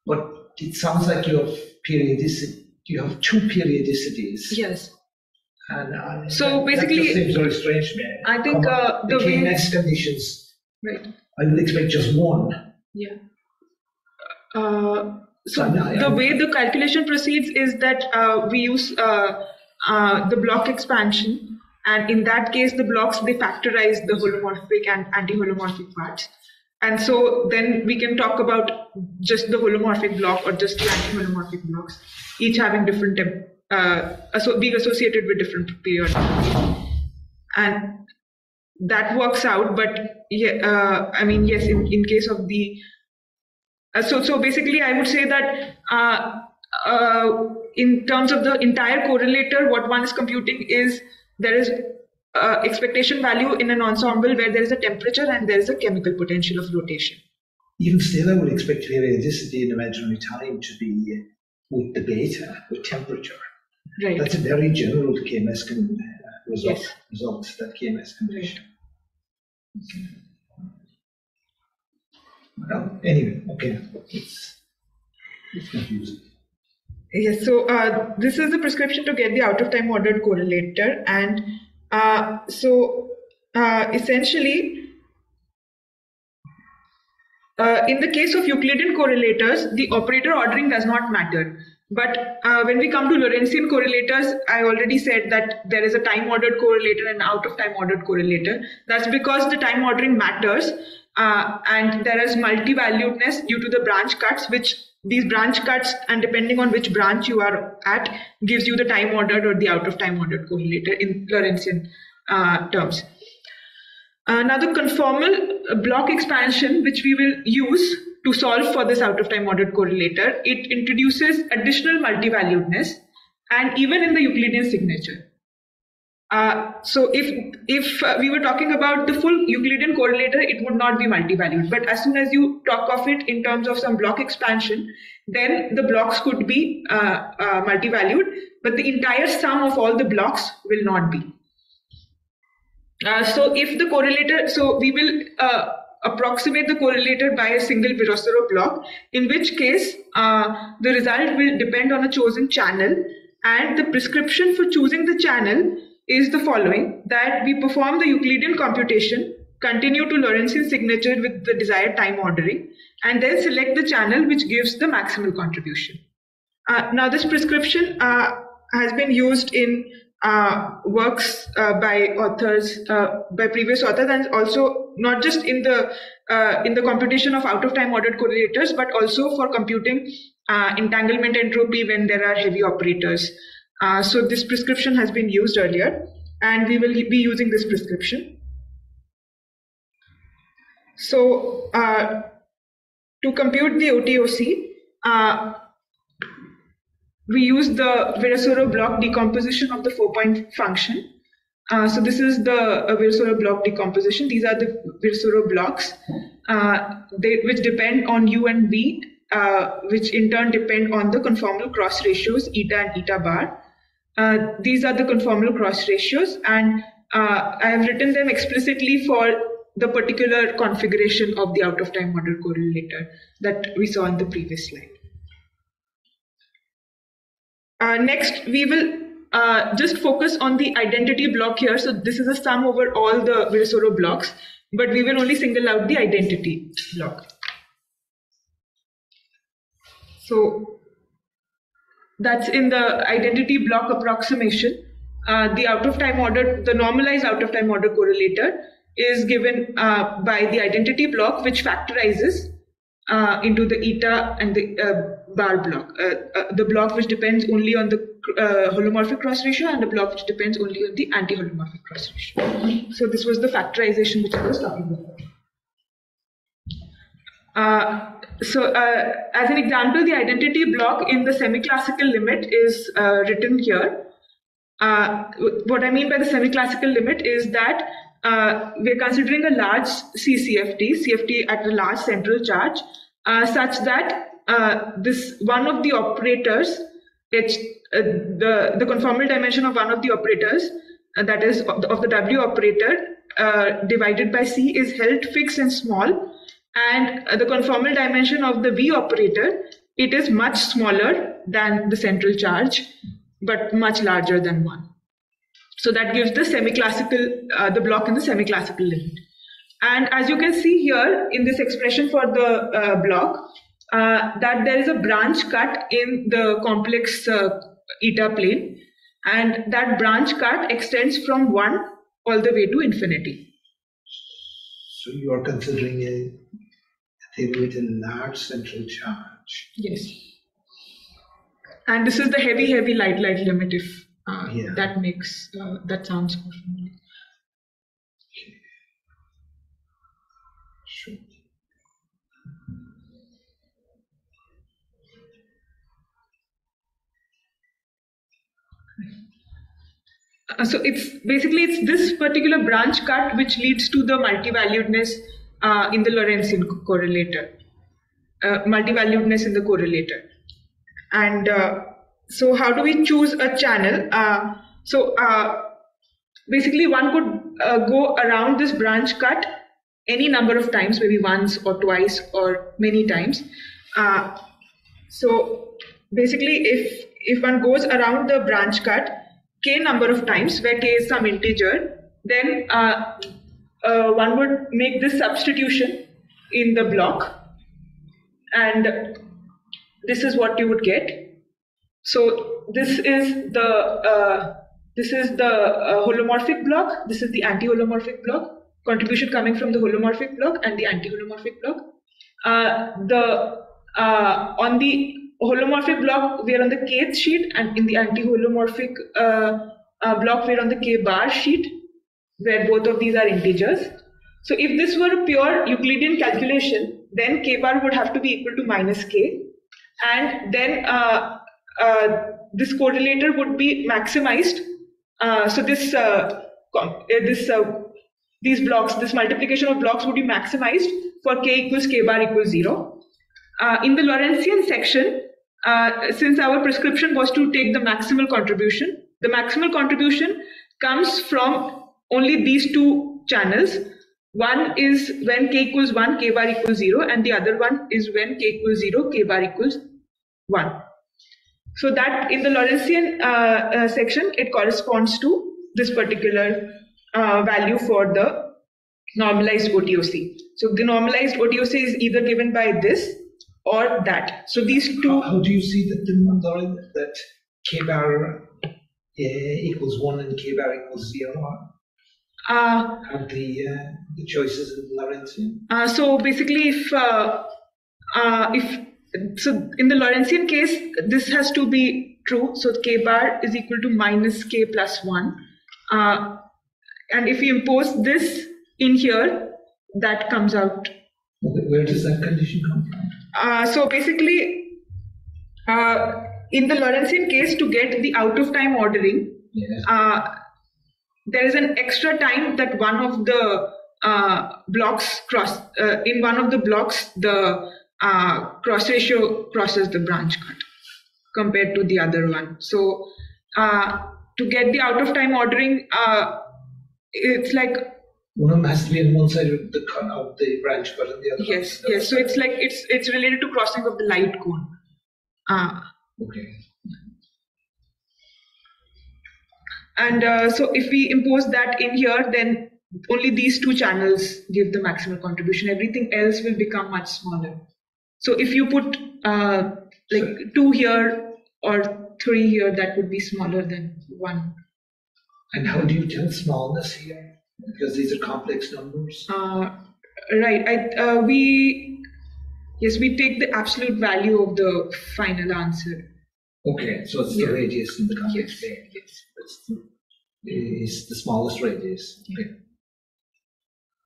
Speaker 1: But it sounds like you have periodicity. You have two periodicities.
Speaker 2: Yes.
Speaker 1: And uh,
Speaker 2: So
Speaker 1: that- that
Speaker 2: basically-
Speaker 1: just seems very strange to me.
Speaker 2: I think, uh,
Speaker 1: the
Speaker 2: the
Speaker 1: KMS conditions.
Speaker 2: Right.
Speaker 1: I would expect just one.
Speaker 2: Yeah. Uh, so the way the calculation proceeds is that uh, we use uh, uh, the block expansion, and in that case, the blocks they factorize the holomorphic and anti-holomorphic parts, and so then we can talk about just the holomorphic block or just the anti-holomorphic blocks, each having different uh, asso- being associated with different periods, and that works out. But yeah, uh, I mean, yes, in, in case of the so, so basically, I would say that uh, uh, in terms of the entire correlator, what one is computing is there is uh, expectation value in an ensemble where there is a temperature and there is a chemical potential of rotation.
Speaker 1: Even still, I would expect periodicity in imaginary time to be uh, with the beta, with temperature.
Speaker 2: Right.
Speaker 1: That's a very general KMS con- uh, result,
Speaker 2: Yes.
Speaker 1: result, that KMS condition. Okay. Well, anyway, okay, it's, it's confusing.
Speaker 2: Yes, so uh, this is the prescription to get the out of time ordered correlator. And uh, so uh, essentially, uh, in the case of Euclidean correlators, the operator ordering does not matter. But uh, when we come to Lorentzian correlators, I already said that there is a time ordered correlator and out of time ordered correlator. That's because the time ordering matters uh, and there is multi-valuedness due to the branch cuts, which these branch cuts and depending on which branch you are at gives you the time ordered or the out of time ordered correlator in Lorentzian uh, terms. Now the conformal block expansion, which we will use to solve for this out of time ordered correlator, it introduces additional multi-valuedness and even in the Euclidean signature. Uh, so if if uh, we were talking about the full Euclidean correlator, it would not be multi-valued. But as soon as you talk of it in terms of some block expansion, then the blocks could be uh, uh, multi-valued, but the entire sum of all the blocks will not be. Uh, so if the correlator, so we will uh, approximate the correlator by a single Virasoro block, in which case the result will depend on a chosen channel and the prescription for choosing the channel is the following, that we perform the Euclidean computation, continue to Lorentzian signature with the desired time ordering, and then select the channel which gives the maximal contribution. Uh, now this prescription uh, has been used in uh, works uh, by authors, uh, by previous authors, and also not just in the uh, in the computation of out of time ordered correlators, but also for computing entanglement entropy when there are heavy operators. Uh, so this prescription has been used earlier, and we will be using this prescription. So uh, to compute the OTOC, uh, we use the Virasoro block decomposition of the four-point function. Uh, so this is the uh, Virasoro block decomposition. These are the Virasoro blocks, uh, they, which depend on U and V, uh, which in turn depend on the conformal cross ratios eta and eta bar. Uh, these are the conformal cross ratios, and uh, I have written them explicitly for the particular configuration of the out-of-time ordered correlator that we saw in the previous slide. Uh, next, we will uh, just focus on the identity block here. So this is a sum over all the Virasoro blocks, but we will only single out the identity block. So that's in the identity block approximation. Uh, the out of time order, the normalized out of time order correlator is given uh, by the identity block, which factorizes uh, into the eta and the uh, bar block. Uh, uh, the block which depends only on the holomorphic cross ratio and the block which depends only on the anti-holomorphic cross ratio. So this was the factorization which I was talking about. Uh, so, uh, as an example, the identity block in the semi-classical limit is uh, written here. Uh, what I mean by the semi-classical limit is that uh, we're considering a large CCFT, CFT at a large central charge, uh, such that this one of the operators, it's, the the conformal dimension of one of the operators, that is of the, of the W operator divided by C, is held fixed and small and the conformal dimension of the V operator, it is much smaller than the central charge, but much larger than 1. So that gives the semi-classical, uh, the block in the semi-classical limit. And as you can see here in this expression for the uh, block, uh, that there is a branch cut in the complex uh, eta plane, and that branch cut extends from 1 all the way to infinity.
Speaker 1: So you are considering a table with a large central charge.
Speaker 2: Yes. And this is the heavy, heavy light light limit if uh,
Speaker 1: Yeah.
Speaker 2: that makes, uh, that sounds more familiar.
Speaker 1: Sure.
Speaker 2: Uh, so it's basically it's this particular branch cut which leads to the multivaluedness uh, in the Lorentzian correlator, uh, multivaluedness in the correlator. And uh, so, how do we choose a channel? Uh, so, uh, basically, one could go around this branch cut any number of times, maybe once or twice or many times. So, basically, if if one goes around the branch cut k number of times, where k is some integer, then uh, uh, one would make this substitution in the block and this is what you would get. So this is the uh, this is the uh, holomorphic block. This is the anti-holomorphic block. Contribution coming from the holomorphic block and the anti-holomorphic block. Uh, the uh, on the holomorphic block we are on the kth sheet and in the anti-holomorphic uh, block we're on the k bar sheet where both of these are integers. So if this were a pure Euclidean calculation, then k bar would have to be equal to minus k, and then uh, uh, this correlator would be maximized. Uh, so this uh, uh, this uh, these blocks, this multiplication of blocks would be maximized for k equals k bar equals zero. Uh, in the Lorentzian section, since our prescription was to take the maximal contribution, the maximal contribution comes from only these two channels. One is when k equals 1, k bar equals 0, and the other one is when k equals 0, k bar equals 1. So that in the Lorentzian uh, uh, section, it corresponds to this particular uh, value for the normalized OTOC. So the normalized OTOC is either given by this or that. So these two,
Speaker 1: how do you see that the that k bar uh, equals one and k bar equals zero are,
Speaker 2: uh,
Speaker 1: are the uh, the choices in Lorentzian?
Speaker 2: Uh, so basically, if uh, uh, if so in the Lorentzian case, this has to be true. So k bar is equal to minus k plus one, uh, and if we impose this in here, that comes out.
Speaker 1: Where where does that condition come from?
Speaker 2: Uh, so basically, uh, in the Lorentzian case, to get the out of time ordering,
Speaker 1: Yeah.
Speaker 2: There is an extra time that one of the uh, blocks cross uh, in one of the blocks the uh, cross ratio crosses the branch cut compared to the other one so uh, to get the out of time ordering uh, it's like
Speaker 1: One of them has to be on one side of the cut of the branch, cut on the other.
Speaker 2: yes yes so it's like it's it's related to crossing of the light cone uh,
Speaker 1: Okay.
Speaker 2: And uh, so if we impose that in here, then only these two channels give the maximal contribution. Everything else will become much smaller. So if you put uh, like two here or three here, that would be smaller than one.
Speaker 1: And how do you tell smallness here? Because these are complex numbers.
Speaker 2: Uh, right. I, uh, we Yes, we take the absolute value of the final answer.
Speaker 1: Okay, so it's the
Speaker 2: Yeah.
Speaker 1: radius in the complex
Speaker 2: Yes.
Speaker 1: plane.
Speaker 2: yes.
Speaker 1: It's the, is the smallest radius.
Speaker 2: Yeah.
Speaker 1: Okay.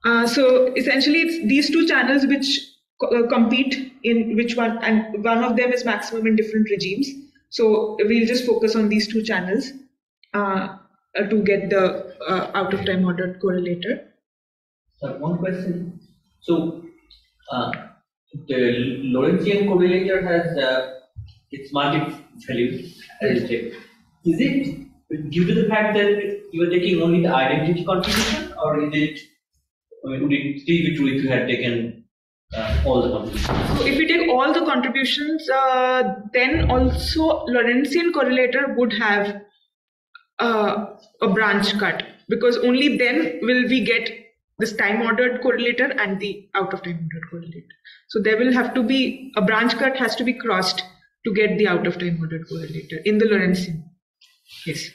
Speaker 2: Uh, so essentially, it's these two channels which co- uh, compete in which one, and one of them is maximum in different regimes. So we'll just focus on these two channels uh, uh, to get the uh, out of time ordered correlator.
Speaker 4: So one question. So, uh, the Lorentzian correlator has uh, its multi-value relative. Is it due to the fact that you are taking only the identity contribution, or is it? I mean, would it still be true if you had taken uh, all the contributions?
Speaker 2: So if you take all the contributions, uh, then also Lorentzian correlator would have uh, a branch cut because only then will we get this time ordered correlator and the out of time ordered correlator. So there will have to be a branch cut has to be crossed to get the out of time ordered correlator in the Lorentzian. Yes.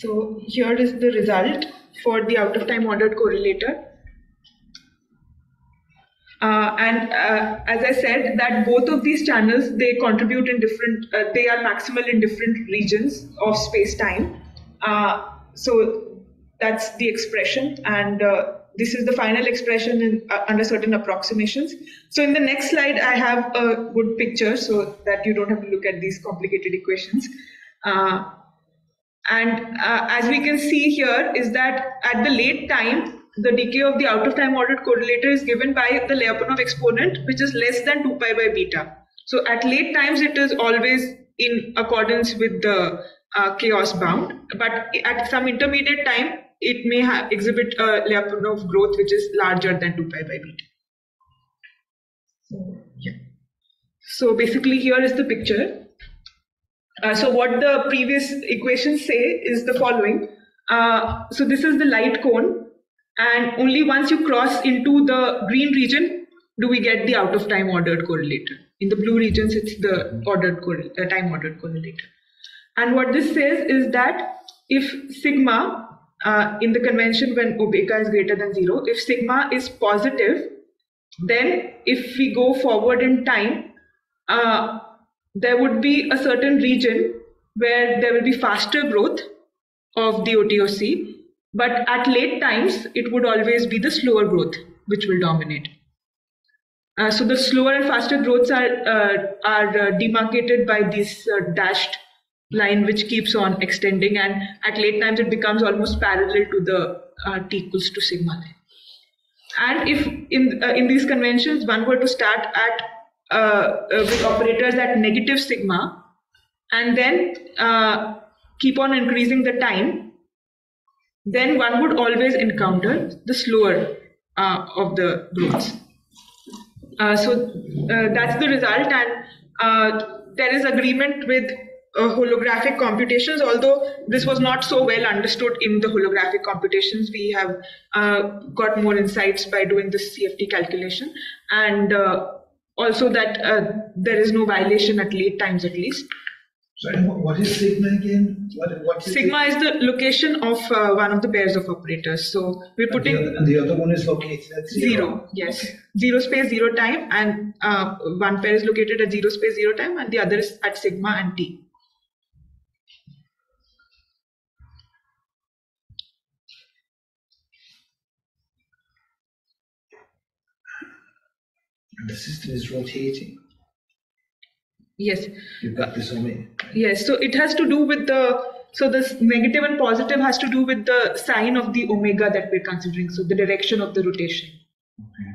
Speaker 2: So here is the result for the out of time ordered correlator. Uh, and uh, as I said, that both of these channels they contribute in different, uh, they are maximal in different regions of space time. Uh, so that's the expression, and uh, this is the final expression in, uh, under certain approximations. So in the next slide, I have a good picture so that you don't have to look at these complicated equations. Uh, and uh, as we can see here is that at the late time, the decay of the out of time ordered correlator is given by the Lyapunov exponent, which is less than 2 pi by beta. So at late times, it is always in accordance with the uh, chaos bound. But at some intermediate time, it may exhibit a Lyapunov growth which is larger than 2 pi by beta. So, yeah. So basically, here is the picture. Uh, so what the previous equations say is the following. Uh, so this is the light cone, and only once you cross into the green region do we get the out of time ordered correlator. In the blue regions, it's the ordered uh, time ordered correlator. And what this says is that if sigma uh, in the convention when omega is greater than zero, if sigma is positive, then if we go forward in time, uh, there would be a certain region where there will be faster growth of the OTOC, but at late times it would always be the slower growth which will dominate. Uh, so the slower and faster growths are uh, are uh, demarcated by this uh, dashed line which keeps on extending, and at late times it becomes almost parallel to the uh, t equals to sigma line. And if in uh, in these conventions one were to start at uh, uh, with operators at negative sigma, and then uh, keep on increasing the time, then one would always encounter the slower uh, of the growths. Uh, so uh, that's the result, and there is agreement with holographic computations. Although this was not so well understood in the holographic computations, we have got more insights by doing this CFT calculation, and also that uh, there is no violation at late times at least.
Speaker 1: Sorry, what, is sigma again? What, what is
Speaker 2: Sigma is the location of uh, one of the pairs of operators. So we're putting
Speaker 1: and, the other, and the other one is located at zero.
Speaker 2: zero, yes,
Speaker 1: Okay.
Speaker 2: zero space, zero time, and uh, one pair is located at zero space, zero time, and the other is at sigma and t.
Speaker 1: And the system is rotating.
Speaker 2: Yes,
Speaker 1: You've got this omega.
Speaker 2: yes. So it has to do with the so this negative and positive has to do with the sign of the omega that we're considering. So the direction of the rotation.
Speaker 1: Okay.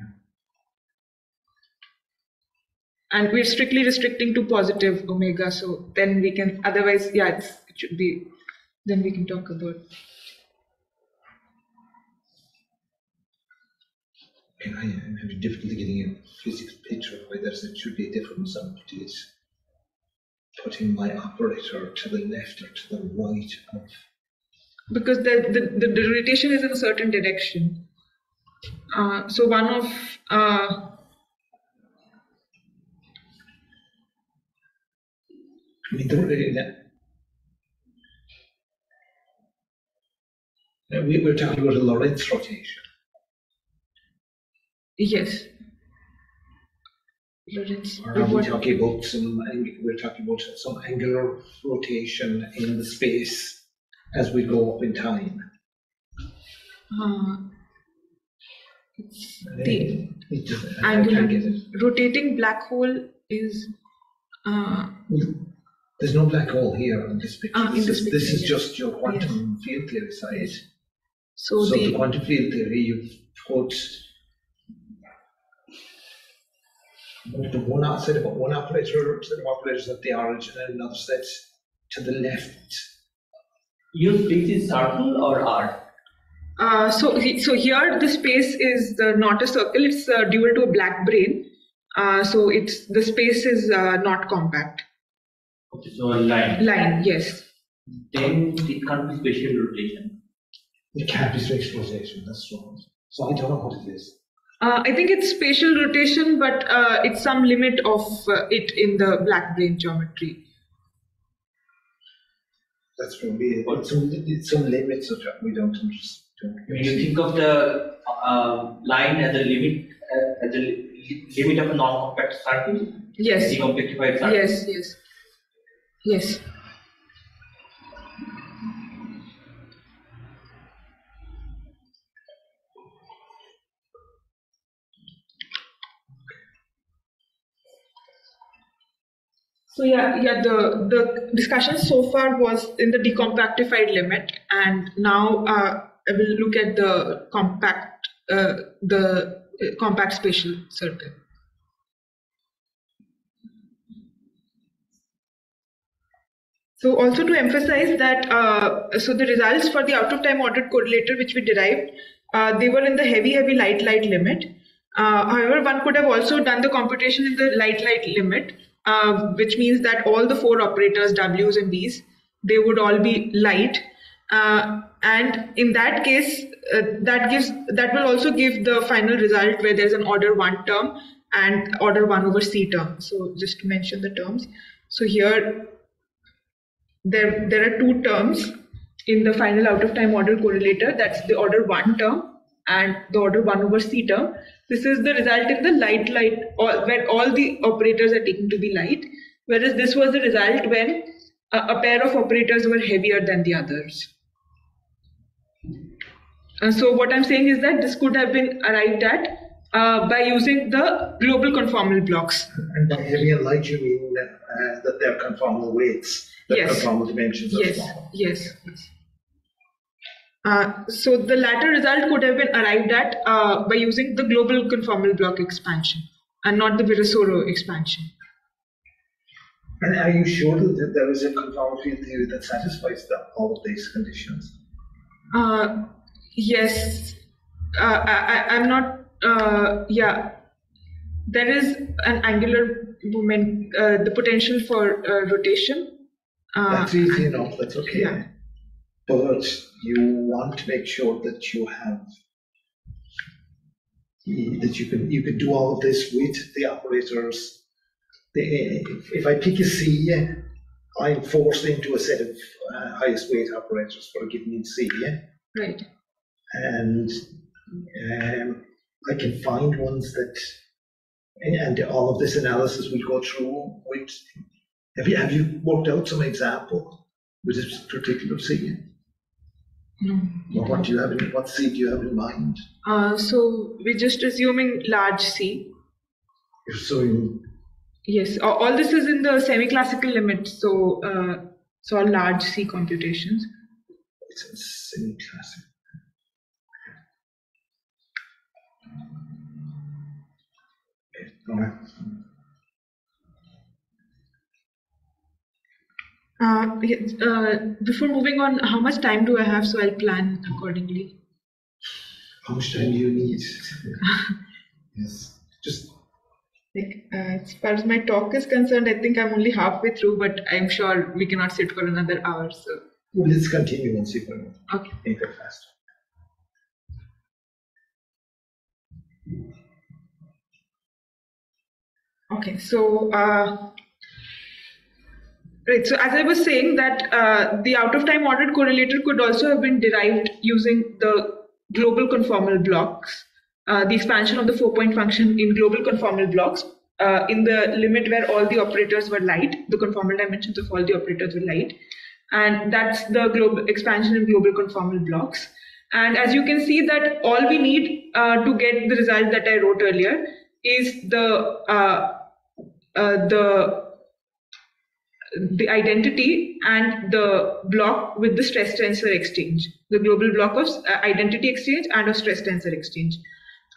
Speaker 2: and we're strictly restricting to positive omega so then we can otherwise yeah it's, it should be then we can talk about
Speaker 1: I am having difficulty getting a physics picture of whether there should be a difference on is. Putting my operator to the left or to the right of.
Speaker 2: Because the the, the, rotation is in a certain direction. Uh, so one of uh,
Speaker 1: I mean, the, Uh, we, we're talking about a Lorentz rotation.
Speaker 2: Yes. Lorentz.
Speaker 1: Or are we
Speaker 2: what-
Speaker 1: talking about some, ang- we're talking about some angular rotation in the space as we go up in time?
Speaker 2: uh, it's the
Speaker 1: It just- I I can't get
Speaker 2: angular
Speaker 1: it.
Speaker 2: rotating black hole is uh,
Speaker 1: There's no black hole here in this picture.
Speaker 2: Ah, in
Speaker 1: This
Speaker 2: this
Speaker 1: is, this
Speaker 2: picture,
Speaker 1: is
Speaker 2: yes.
Speaker 1: just your quantum field theory side.
Speaker 2: so,
Speaker 1: So the
Speaker 2: the
Speaker 1: quantum field theory, you've put the one op- set of one operator, set of operators at the origin and another set to the left.
Speaker 4: You space is circle or R?
Speaker 2: uh, so he- so here the space is the, not a circle; it's uh, dual to a black brane. Uh, so it's the space is uh, not compact.
Speaker 4: Okay, so a line.
Speaker 2: Line, yes.
Speaker 4: Then it can't be spatial rotation.
Speaker 1: It can't be spatial rotation, that's wrong. So I don't know what it is.
Speaker 2: Uh, I think it's spatial rotation, but uh, it's some limit of uh, it in the black brane geometry.
Speaker 1: That's probably it. It's some, it's some limits of we don't understand.
Speaker 4: When you think of the uh, line as a limit, uh, as a li- limit of a non-compact circle,
Speaker 2: Yes.
Speaker 4: decompactified circle.
Speaker 2: Yes, yes. Yes. So yeah, yeah. The the discussion so far was in the decompactified limit, and now uh, I will look at the compact, uh, the uh, compact spatial circle. So also to emphasize that, uh, so the results for the out of time ordered correlator which we derived, uh, they were in the heavy, heavy light, light limit. Uh, however, one could have also done the computation in the light, light limit, uh, which means that all the four operators, W's and V's, they would all be light. Uh, and in that case, uh, that gives that will also give the final result where there's an order one term and order one over C term. So just to mention the terms. So here there there are two terms in the final out of time order correlator that's the order 1 term and the order 1 over c term this is the result in the light light all, where all the operators are taken to be light whereas this was the result when a, a pair of operators were heavier than the others Uh, so what i'm saying is that this could have been arrived at uh, by using the global conformal blocks
Speaker 1: And by heavy and light, you mean uh, that they're conformal weights, that
Speaker 2: Yes.
Speaker 1: conformal dimensions
Speaker 2: Yes, yes. yes. Uh, so the latter result could have been arrived at uh, by using the global conformal block expansion and not the Virasoro expansion.
Speaker 1: And are you sure that there is a conformal field theory that satisfies the, all of these conditions?
Speaker 2: Uh, yes, uh, I, I'm not. Uh, yeah, there is an angular moment, uh, the potential for uh, rotation.
Speaker 1: That's easy enough, that's okay.
Speaker 2: yeah.
Speaker 1: But you want to make sure that you have that you can you can do all of this with the operators. The, if, if I pick a C, I'm forced into a set of uh, highest weight operators for a given C,
Speaker 2: Right.
Speaker 1: and um, I can find ones that, and all of this analysis will go through with. Have you have you worked out some example with this particular C?
Speaker 2: No.
Speaker 1: What do you have in, what C do you have in mind?
Speaker 2: Uh, so we're just assuming large C.
Speaker 1: You're showing,
Speaker 2: Yes, all, this is in the semi-classical limit. So, uh, so all large C computations.
Speaker 1: it's a semi-classic. Okay, all right.
Speaker 2: Uh, uh, before moving on, how much time do I have? So I'll plan accordingly.
Speaker 1: How much time do you need? <laughs> yes, just
Speaker 2: Like, uh, as far as my talk is concerned, I think I'm only halfway through, but I'm sure we cannot sit for another hour. So,
Speaker 1: well, let's continue and see we can
Speaker 2: okay.
Speaker 1: make it faster.
Speaker 2: Okay, so uh, Right. So as I was saying that uh, the out of time ordered correlator could also have been derived using the global conformal blocks, uh, the expansion of the four point function in global conformal blocks uh, in the limit where all the operators were light, the conformal dimensions of all the operators were light. And that's the global expansion in global conformal blocks. And as you can see that all we need uh, to get the result that I wrote earlier is the uh, uh, the the identity and the block with the stress tensor exchange, the global block of uh, identity exchange and of stress tensor exchange.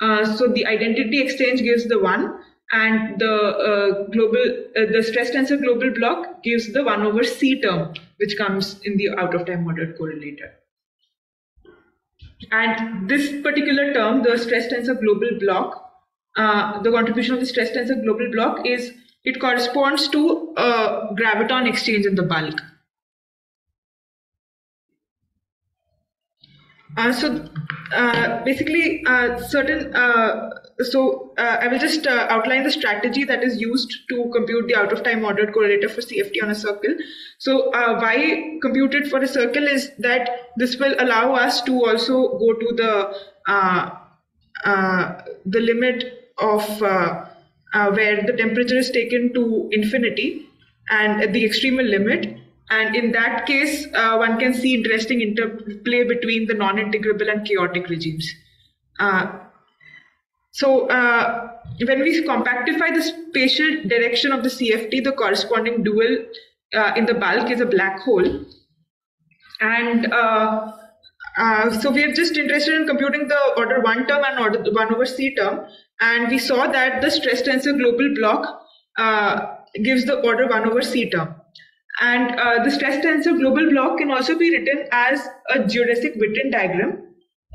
Speaker 2: Uh, so the identity exchange gives the one, and the uh, global uh, the stress tensor global block gives the one over c term, which comes in the out of time ordered correlator. And this particular term, the stress tensor global block, uh, the contribution of the stress tensor global block is it corresponds to a graviton exchange in the bulk. Uh, so uh, basically, uh, certain. Uh, so uh, I will just uh, outline the strategy that is used to compute the out-of-time ordered correlator for CFT on a circle. So why compute it for a circle is that this will allow us to also go to the the limit of uh, where the temperature is taken to infinity and at the extremal limit. And in that case, uh, one can see interesting interplay between the non-integrable and chaotic regimes. Uh, so uh, when we compactify the spatial direction of the CFT, the corresponding dual uh, in the bulk is a black hole. And uh, so we are just interested in computing the order one term and order one over c term. And we saw that the stress tensor global block uh, gives the order 1 over C term. And uh, the stress tensor global block can also be written as a geodesic Witten diagram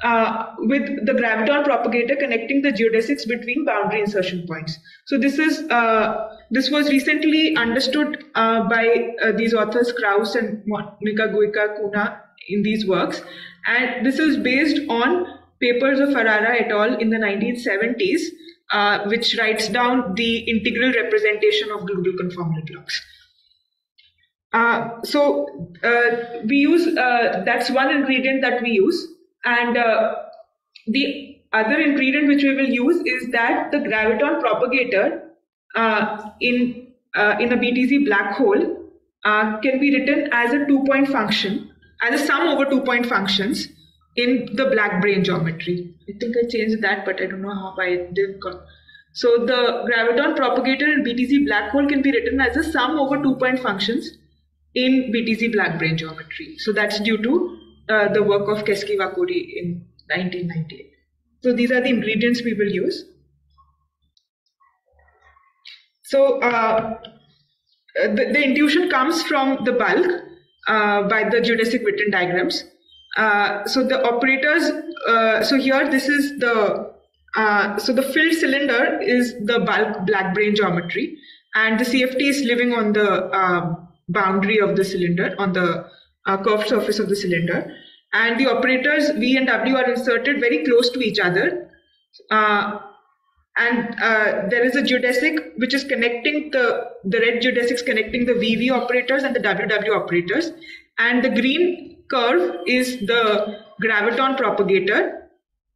Speaker 2: uh, with the graviton propagator connecting the geodesics between boundary insertion points. So this is uh, this was recently understood uh, by uh, these authors Kraus and Mikaguika Kuna in these works, and this is based on papers of Ferrara et al. in the 1970s, uh, which writes down the integral representation of global conformal blocks. Uh, so uh, we use uh, that's one ingredient that we use, and uh, the other ingredient which we will use is that the graviton propagator in in a BTZ black hole can be written as a two-point function, as a sum over two-point functions in the black brane geometry. I think I changed that, but I don't know how I did. So the graviton propagator in BTZ black hole can be written as a sum over two point functions in BTZ black brane geometry. So that's due to uh, the work of Keski-Vakkuri in 1998. So these are the ingredients we will use. So uh, the, the, intuition comes from the bulk uh, by the geodesic Witten diagrams. Uh, so the operators, uh, so here this is the, uh, so the filled cylinder is the bulk black brane geometry and the CFT is living on the um, boundary of the cylinder, on the uh, curved surface of the cylinder. And the operators V and W are inserted very close to each other. Uh, and there is a geodesic which is connecting the, the red geodesics connecting the VV operators and the WW operators. And the green curve is the graviton propagator,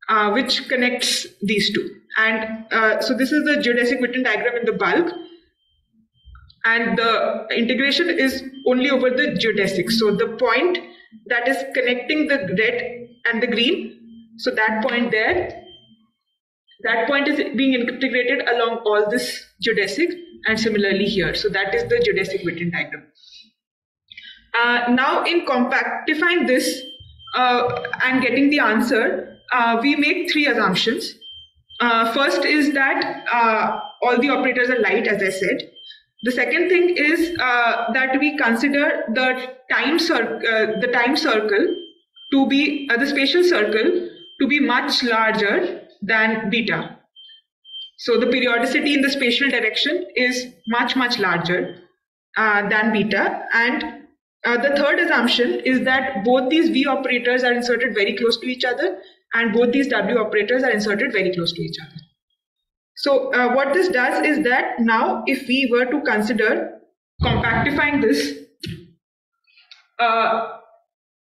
Speaker 2: uh, which connects these two. And uh, so this is the geodesic Witten diagram in the bulk. And the integration is only over the geodesic. So the point that is connecting the red and the green, so that point there, that point is being integrated along all this geodesic and similarly here. So that is the geodesic Witten diagram. Uh, now, in compactifying this uh, and getting the answer, uh, we make three assumptions. Uh, first is that uh, all the operators are light, as I said. The second thing is uh, that we consider the time, the time circle to be the spatial circle to be much larger than beta. So the periodicity in the spatial direction is much, much larger than beta. And uh, the third assumption is that both these V operators are inserted very close to each other and both these W operators are inserted very close to each other. So uh, what this does is that now if we were to consider compactifying this uh,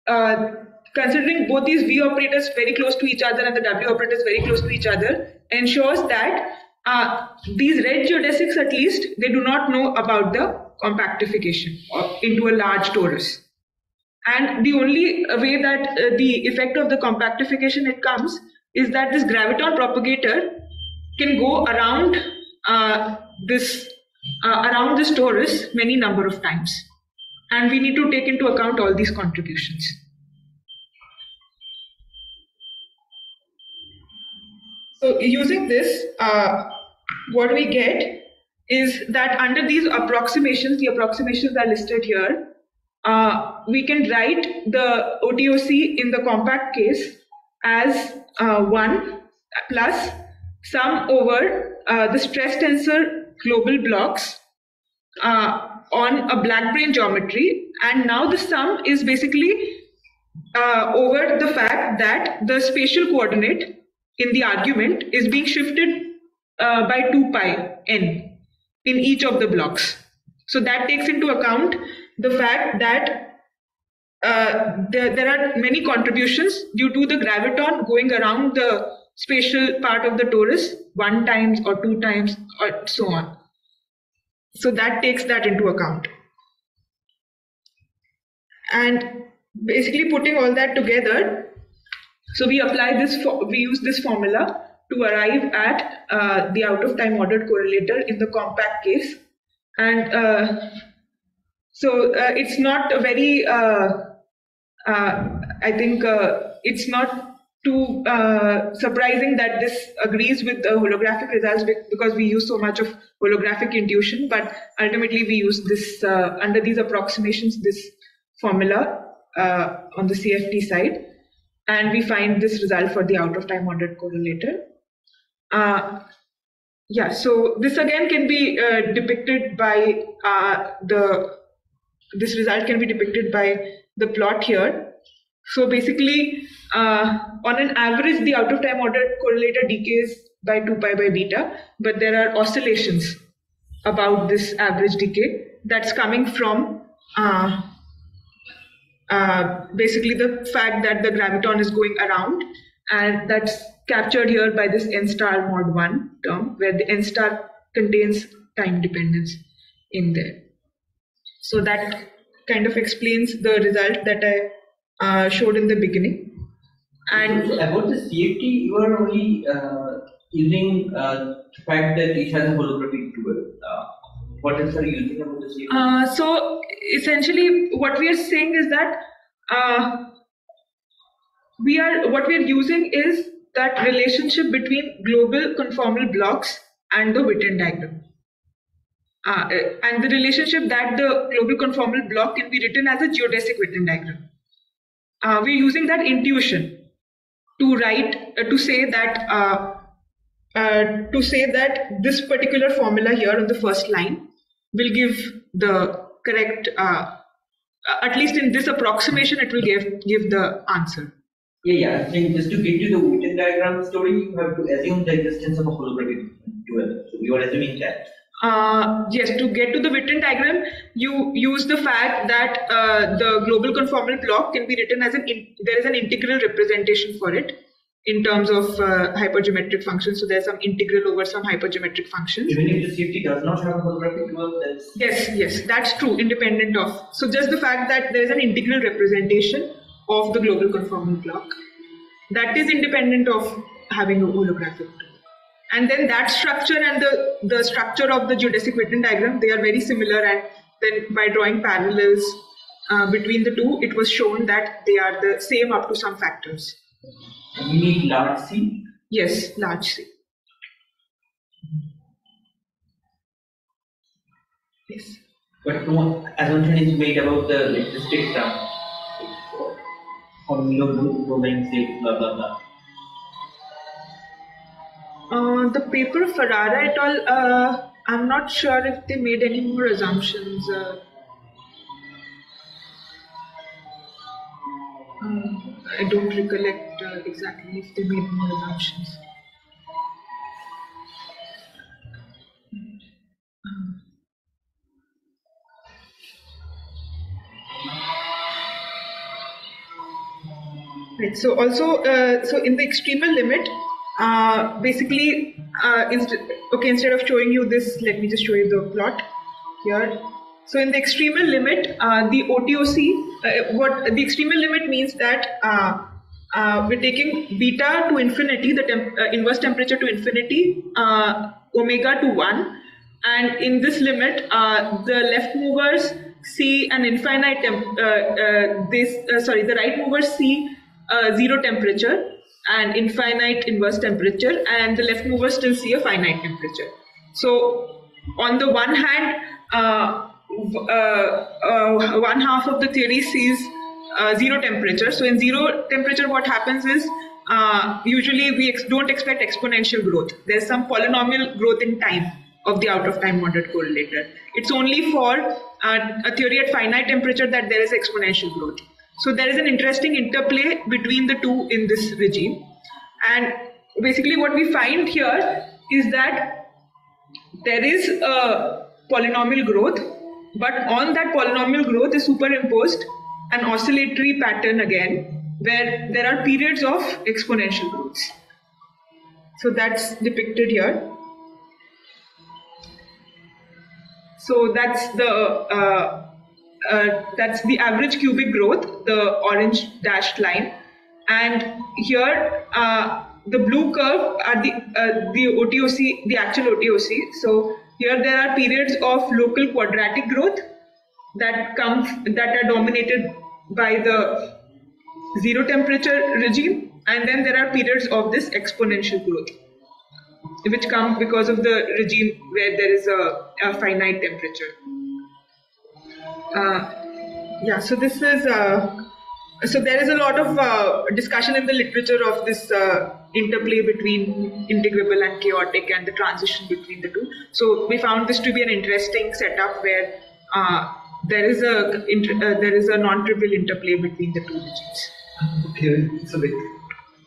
Speaker 2: uh, considering both these V operators very close to each other and the W operators very close to each other ensures that uh, these red geodesics at least they do not know about the compactification into a large torus. And the only way that uh, the effect of the compactification it comes is that this graviton propagator can go around uh, this uh, around this torus many number of times. And we need to take into account all these contributions. So using this uh, what we get is that under these approximations the approximations are listed here uh, we can write the OTOC in the compact case as uh, 1 plus sum over uh, the stress tensor global blocks uh, on a black brane geometry. And now the sum is basically uh, over the fact that the spatial coordinate in the argument is being shifted uh, by 2 pi n in each of the blocks so that takes into account the fact that uh, there, there are many contributions due to the graviton going around the spatial part of the torus one times or two times or so on. So that takes that into account. And basically putting all that together, so we apply this, we use this formula to arrive at uh, the out of time ordered correlator in the compact case. And uh, so uh, it's not a very, uh, uh, I think uh, it's not too surprising that this agrees with the holographic results because we use so much of holographic intuition, but ultimately we use this, under these approximations, this formula on the CFT side, and we find this result for the out of time ordered correlator. Uh, yeah, so this again can be uh, depicted by uh, the this result can be depicted by the plot here. So basically, uh, on an average, the out of time ordered correlator decays by 2 pi by beta, but there are oscillations about this average decay that's coming from uh, uh, basically the fact that the graviton is going around, and that's captured here by this n star mod 1 term, where the n star contains time dependence in there. So that kind of explains the result that I uh, showed in the beginning. And
Speaker 4: So about the CFT, you are only uh, using uh, the fact that it has a holographic dual. Uh, what else are you using about the CFT?
Speaker 2: uh, so essentially, what we are saying is that uh, we are what we are using is that relationship between global conformal blocks and the Witten diagram. Uh, and the relationship that the global conformal block can be written as a geodesic Witten diagram. Uh, we're using that intuition to write uh, to say that uh, uh, to say that this particular formula here on the first line will give the correct uh, at least in this approximation it will give give the answer
Speaker 4: Yeah, yeah. I'm saying just to get to the Witten diagram story, you have to assume the existence of a holographic dual. So you are assuming that.
Speaker 2: uh, yes to get to the Witten diagram you use the fact that uh, the global conformal block can be written as an in, there is an integral representation for it in terms of uh, hypergeometric functions so there's some integral over some hypergeometric functions
Speaker 4: Even if the CFT does not have a holographic dual, that's
Speaker 2: Yes, yes, that's true, independent of. So, just the fact that there is an integral representation of the global conformal block, that is independent of having a holographic dual. And then that structure and the, the structure of the geodesic Witten diagram, they are very similar. And then by drawing parallels uh, between the two, it was shown that they are the same up to some factors.
Speaker 4: we need large C.
Speaker 2: Yes, large C. Yes.
Speaker 4: But no assumption is made about the state term. Blah blah blah.
Speaker 2: Uh, the paper Ferrara et al. Uh, I'm not sure if they made any more assumptions. Uh, um, I don't recollect uh, exactly if they made more assumptions. Right. So also, uh, so in the extremal limit, uh, basically, uh, inst- okay, instead of showing you this, let me just show you the plot here. So in the extremal limit, uh, the OTOC, uh, what the extremal limit means that uh, we're taking beta to infinity, the temp- inverse temperature to infinity, omega to one, and in this limit, the left movers see an infinite temp- this sorry, the right movers see uh, zero temperature and infinite inverse temperature, and the left movers still see a finite temperature. So on the one hand, uh, uh, uh, one half of the theory sees uh, zero temperature. So in zero temperature, what happens is uh, usually we ex- don't expect exponential growth. There's some polynomial growth in time of the out of time ordered correlator. It's only for uh, a theory at finite temperature that there is exponential growth. So there is an interesting interplay between the two in this regime. And basically, what we find here is that there is a polynomial growth, but on that polynomial growth is superimposed an oscillatory pattern again, where there are periods of exponential growth. So that's depicted here. So that's the uh, uh, that's the average cubic growth, the orange dashed line, and here uh, the blue curve are the uh, the OTOC, the actual OTOC. So here there are periods of local quadratic growth that comes that are dominated by the zero temperature regime, and then there are periods of this exponential growth which come because of the regime where there is a, a finite temperature. Uh, yeah, so this is uh, so there is a lot of uh, discussion in the literature of this uh, interplay between integrable and chaotic and the transition between the two. So we found this to be an interesting setup where uh, there is a inter- uh, there is a non-trivial interplay between the two regimes.
Speaker 1: Okay, it's a bit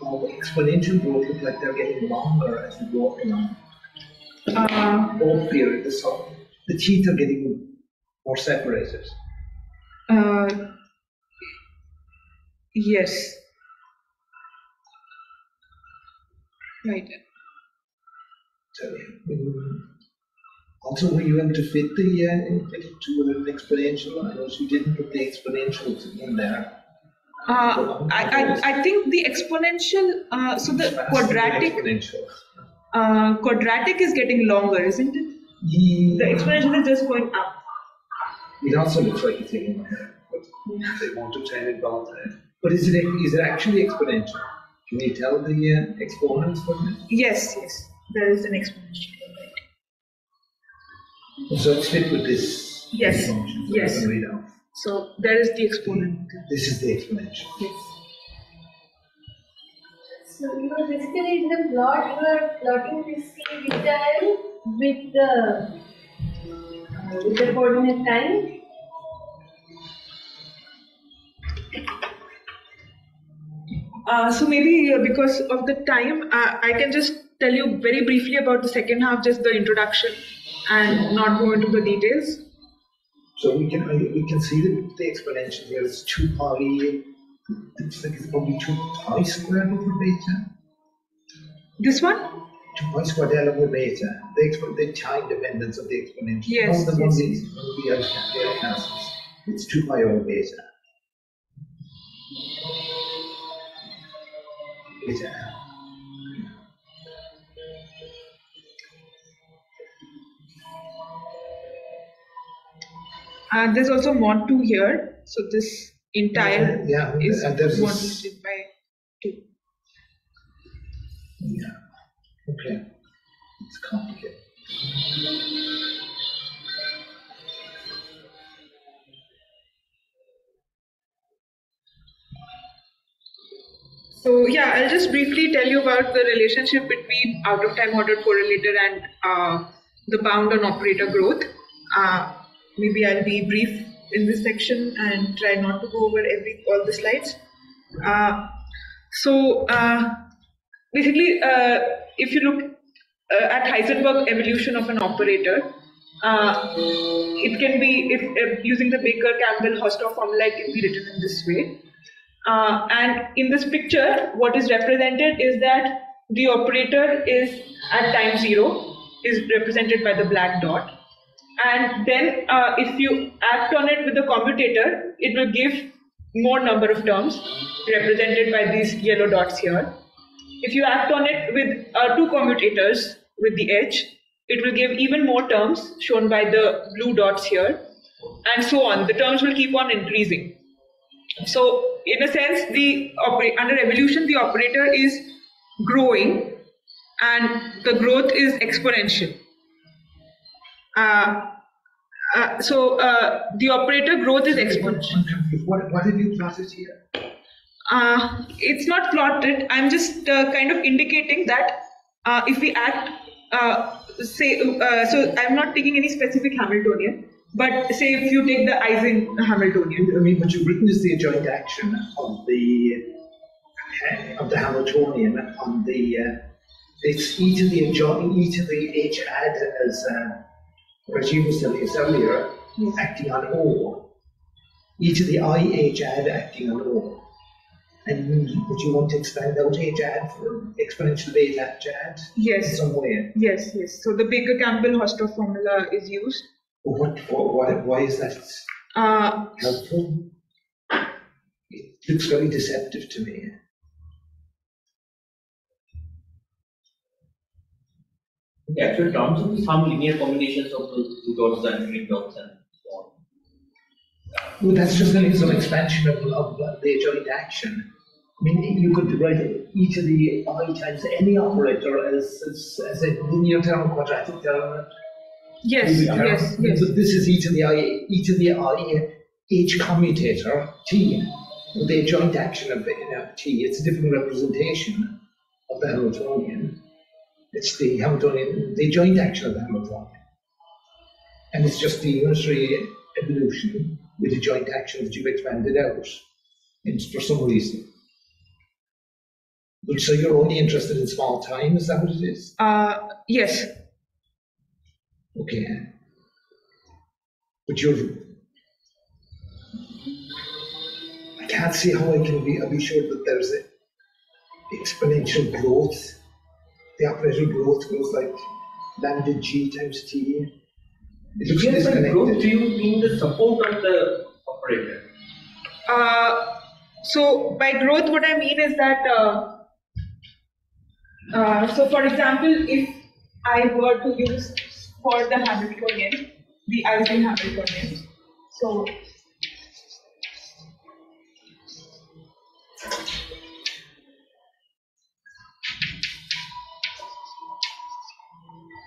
Speaker 1: of exponential growth look like they're getting longer as we go up along.
Speaker 2: Uh,
Speaker 1: Both periods, so the teeth are getting more separated.
Speaker 2: uh, yes. Right.
Speaker 1: So, also, were you able to fit the uh, fit it to an exponential? I know you didn't put the exponentials in there.
Speaker 2: Uh, I, I, I think the exponential, uh, so the quadratic, uh, quadratic is getting longer, isn't it?
Speaker 1: Yeah.
Speaker 2: The exponential is just going up.
Speaker 1: It also looks like it's getting longer. But they want to tell it about that. But is it is it actually exponential? Can you tell the uh, exponents for it?
Speaker 2: Yes, yes, there is an exponential. Right.
Speaker 1: So it's fit with this.
Speaker 2: Yes,
Speaker 1: function.
Speaker 2: yes.
Speaker 1: I can read out.
Speaker 2: So there is the exponent.
Speaker 1: This is the exponential.
Speaker 2: Yes.
Speaker 5: So you are basically in the plot, you are plotting this C with the with the coordinate time.
Speaker 2: Uh, so maybe uh, because of the time, uh, I can just tell you very briefly about the second half, just the introduction, and not go into the details.
Speaker 1: So we can we can see the, the exponential here. It's two pi. It's like it's probably two pi squared over beta.
Speaker 2: This one?
Speaker 1: Two pi squared L over. The the time dependence of the exponential.
Speaker 2: Yes,
Speaker 1: Not the
Speaker 2: yes,
Speaker 1: one these one of the other ca- the other. It's two pi over beta. Beta.
Speaker 2: And there's also mod 2 here. So this entire
Speaker 1: Yeah,
Speaker 2: is
Speaker 1: and
Speaker 2: mod
Speaker 1: this-
Speaker 2: divided by 2.
Speaker 1: Yeah. Okay. It's complicated.
Speaker 2: So yeah, I'll just briefly tell you about the relationship between out of time ordered correlator and uh, the bound on operator growth. Uh, maybe I'll be brief in this section and try not to go over every all the slides. Uh, so uh, basically, uh, if you look uh, at Heisenberg evolution of an operator, uh, it can be if, if using the Baker-Campbell-Hausdorff formula, it can be written in this way. Uh, and in this picture, what is represented is that the operator is at time zero, is represented by the black dot. And then uh, if you act on it with the commutator, it will give more number of terms represented by these yellow dots here. If you act on it with uh, two commutators with the edge, it will give even more terms shown by the blue dots here, and so on. The terms will keep on increasing. So, in a sense, the under evolution, the operator is growing, and the growth is exponential. Uh, uh, so, uh, the operator growth is exponential.
Speaker 1: What, what have you plotted here?
Speaker 2: Uh, it's not plotted. I'm just uh, kind of indicating that uh, if we act, uh, say, uh, so I'm not taking any specific Hamiltonian, but say if you take the Ising Hamiltonian.
Speaker 1: I mean, what you've written is the adjoint action of the of the Hamiltonian on the uh, it's e to the adjoint e to the h ad as uh, Rajiv was telling us earlier,
Speaker 2: Yes.
Speaker 1: acting on O. E to the i h ad acting on O. And would you want to expand out h ad for exponential beta ad in
Speaker 2: Yes,
Speaker 1: some way?
Speaker 2: yes, yes. So the Baker Campbell Hausdorff formula is used.
Speaker 1: What, what, what, why is that
Speaker 2: Uh,
Speaker 1: helpful? It looks very deceptive to me.
Speaker 4: The actual terms will some linear combinations of those two dots and green dots and so on.
Speaker 1: Well, that's just an some expansion of, of the adjoint action. I mean, you could write e to the i times any operator as, as, as a linear term, quadratic term.
Speaker 2: yes,
Speaker 1: term.
Speaker 2: yes, yes.
Speaker 1: But this is e to the i, e to the i, h commutator, t, with the adjoint action of, you know, t. It's a different representation of the Hamiltonian. It's the Hamiltonian, the adjoint action of the Hamiltonian. And it's just the unitary evolution with the adjoint action that you've expanded out. And for some reason. But so you're only interested in small time, is that what it is?
Speaker 2: Uh, yes,
Speaker 1: Okay. But you're. I can't see how I can be, I'll be sure that there's a exponential growth. The operator growth goes like lambda g times t. It looks
Speaker 4: Yes, by growth, do you mean the support of the operator?
Speaker 2: Uh, so by growth, what I mean is that, uh, uh, so for example, if I were to use for the Hamiltonian, the Ising Hamiltonian, so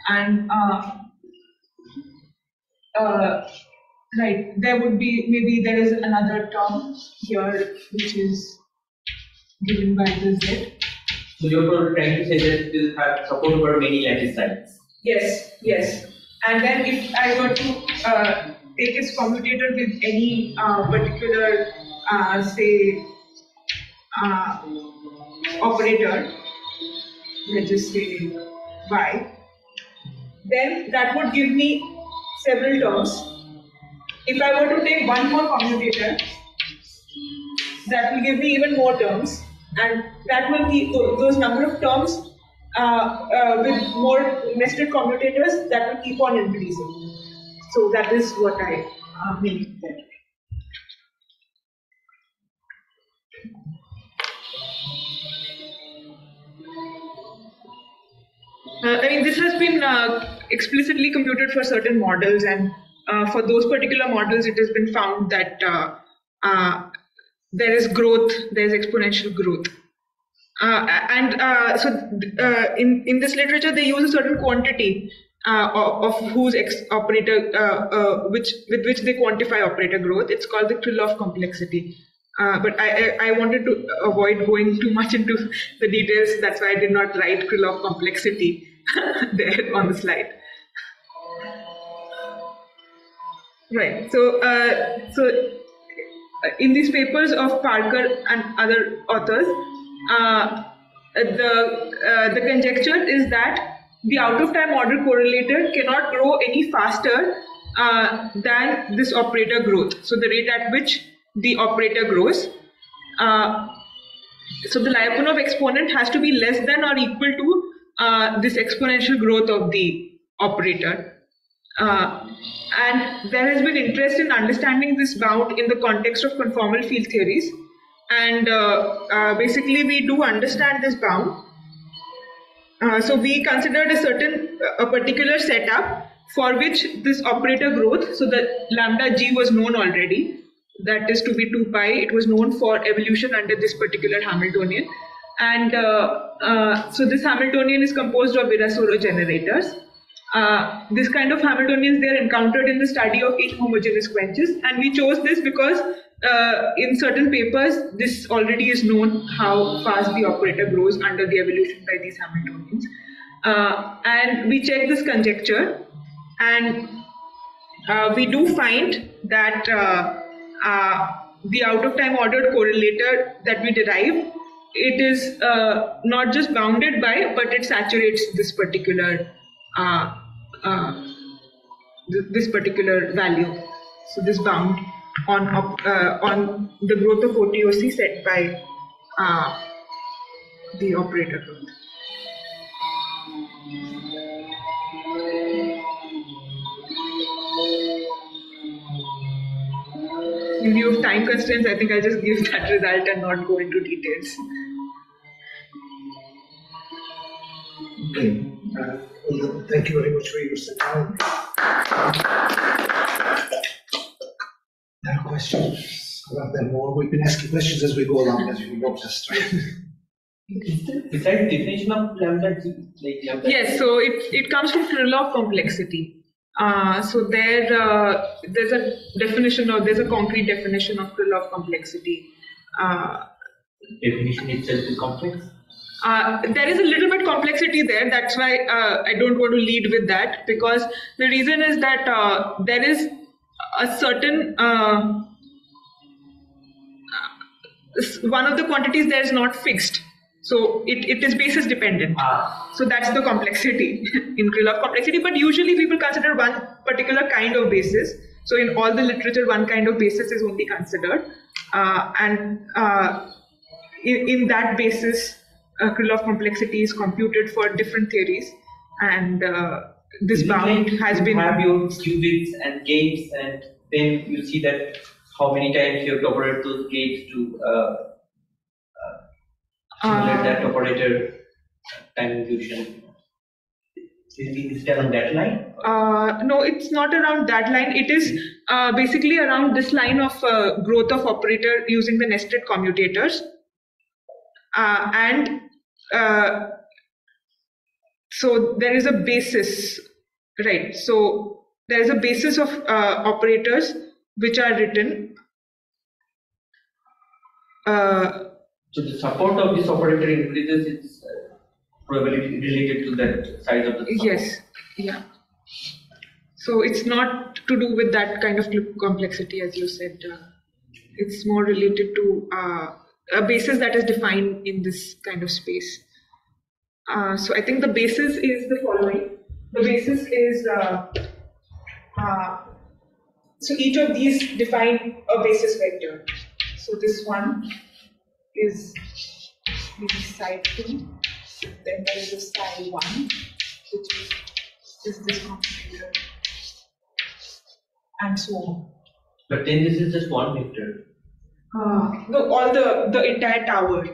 Speaker 2: and uh, uh, right there would be maybe there is another term here which is given by the z
Speaker 4: So you're trying to say that this has support over many sites.
Speaker 2: yes yes and then if i were to uh, take its commutator with any uh, particular uh, say uh, operator let's just say y then that would give me several terms. If I were to take one more commutator, that will give me even more terms, and that will be those number of terms uh, uh, with more nested commutators that will keep on increasing. So that is what I uh, mean. there. Uh, I mean, this has been uh, explicitly computed for certain models, and uh, for those particular models, it has been found that uh, there is growth, there is exponential growth. Uh, and uh, so, uh, in in this literature, they use a certain quantity uh, of, of whose ex operator, uh, uh, which with which they quantify operator growth. It's called the Krylov complexity. But I, I, I wanted to avoid going too much into the details. That's why I did not write Krylov complexity <laughs> there on the slide. Right. So, so in these papers of Parker and other authors, uh, the uh, the conjecture is that the out of time order correlator cannot grow any faster uh, than this operator growth. So the rate at which the operator grows, uh, so the Lyapunov exponent has to be less than or equal to uh, this exponential growth of the operator. Uh, and there has been interest in understanding this bound in the context of conformal field theories. And uh, uh, basically, we do understand this bound. Uh, so we considered a certain, a particular setup for which this operator growth, so the lambda g was known already, that is to be 2 pi. It was known for evolution under this particular Hamiltonian. And uh, so this Hamiltonian is composed of Virasoro generators. Uh, this kind of Hamiltonians they are encountered in the study of inhomogeneous quenches, and we chose this because uh, in certain papers this already is known how fast the operator grows under the evolution by these Hamiltonians. Uh, and we check this conjecture, and uh, we do find that uh, uh, the out of time ordered correlator that we derive it is not just bounded by but it saturates this particular uh, uh, th- this particular value. So this bound on uh, on the growth of OTOC set by uh, the operator. Growth in view of time constraints, I think I'll just give that result and not go into details.
Speaker 1: Okay, uh, well, thank you very much for your time. There are questions about them more. We've been asking questions as we go along, as you noticed. right?
Speaker 4: Besides definition of lambda g, like lambda.
Speaker 2: Yes, so it, it comes from the Krylov complexity. Uh, so there uh, there's a definition or there's a concrete definition of the Krylov complexity. Uh,
Speaker 4: Definition itself is complex.
Speaker 2: Uh, there is a little bit complexity there. That's why uh, I don't want to lead with that because the reason is that uh, there is a certain uh, one of the quantities there is not fixed. So it, it is basis dependent.
Speaker 4: Ah,
Speaker 2: So that's the complexity <laughs> in Krylov complexity. But usually people consider one particular kind of basis. So in all the literature, one kind of basis is only considered, uh, and uh, in, in that basis, uh, Krylov complexity is computed for different theories, and uh, this bound
Speaker 4: like
Speaker 2: has
Speaker 4: you
Speaker 2: been.
Speaker 4: have your qubits and gates, and then you see that how many times you have to operate those gates to uh, uh, simulate that operator time evolution. Is it along that line?
Speaker 2: Uh, no, it's not around that line. It is uh, basically around this line of uh, growth of operator using the nested commutators. Uh, and uh, so there is a basis, right? So there is a basis of uh, operators which are written. Uh,
Speaker 4: So the support of this operator increases its uh, probability related to that size of the support.
Speaker 2: Yes, yeah. So it's not to do with that kind of complexity, as you said. Uh, it's more related to uh, a basis that is defined in this kind of space. Uh, so I think the basis is the following. The basis is uh, uh, so each of these define a basis vector. So this one is maybe psi two. Then there is a psi one, which is, is this commutator, and so on.
Speaker 4: But then this is just one vector.
Speaker 2: Uh, no, all the the entire tower.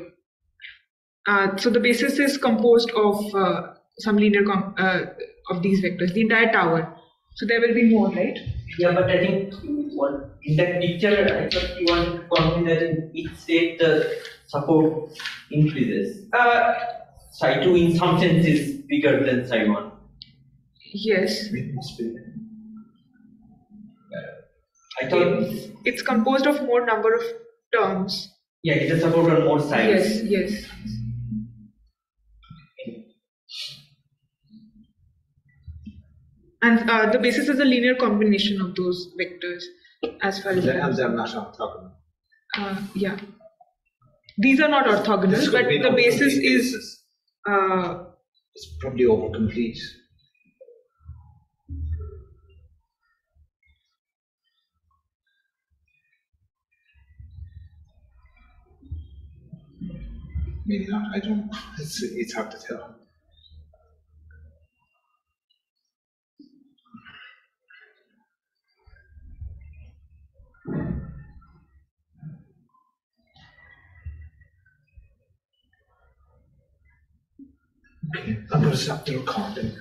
Speaker 2: Uh, so the basis is composed of uh, some linear com- uh, of these vectors, the entire tower. So there will be more, right?
Speaker 4: Yeah, but I think in that picture, I thought you wanted to comment that in each state the support increases.
Speaker 2: Uh,
Speaker 4: Psi 2 in some sense is bigger than Psi 1.
Speaker 2: yes,
Speaker 1: It must be.
Speaker 4: I thought,
Speaker 2: it's composed of more number of terms.
Speaker 4: yeah, it is support on more sides.
Speaker 2: Yes, yes. And uh, the basis is a linear combination of those vectors, as far as
Speaker 1: And they're not orthogonal.
Speaker 2: Uh, yeah. These are not orthogonal, but the basis is. Uh,
Speaker 1: It's probably over maybe not. I don't. It's it's hard to tell. Okay, I'm going to stop the recording.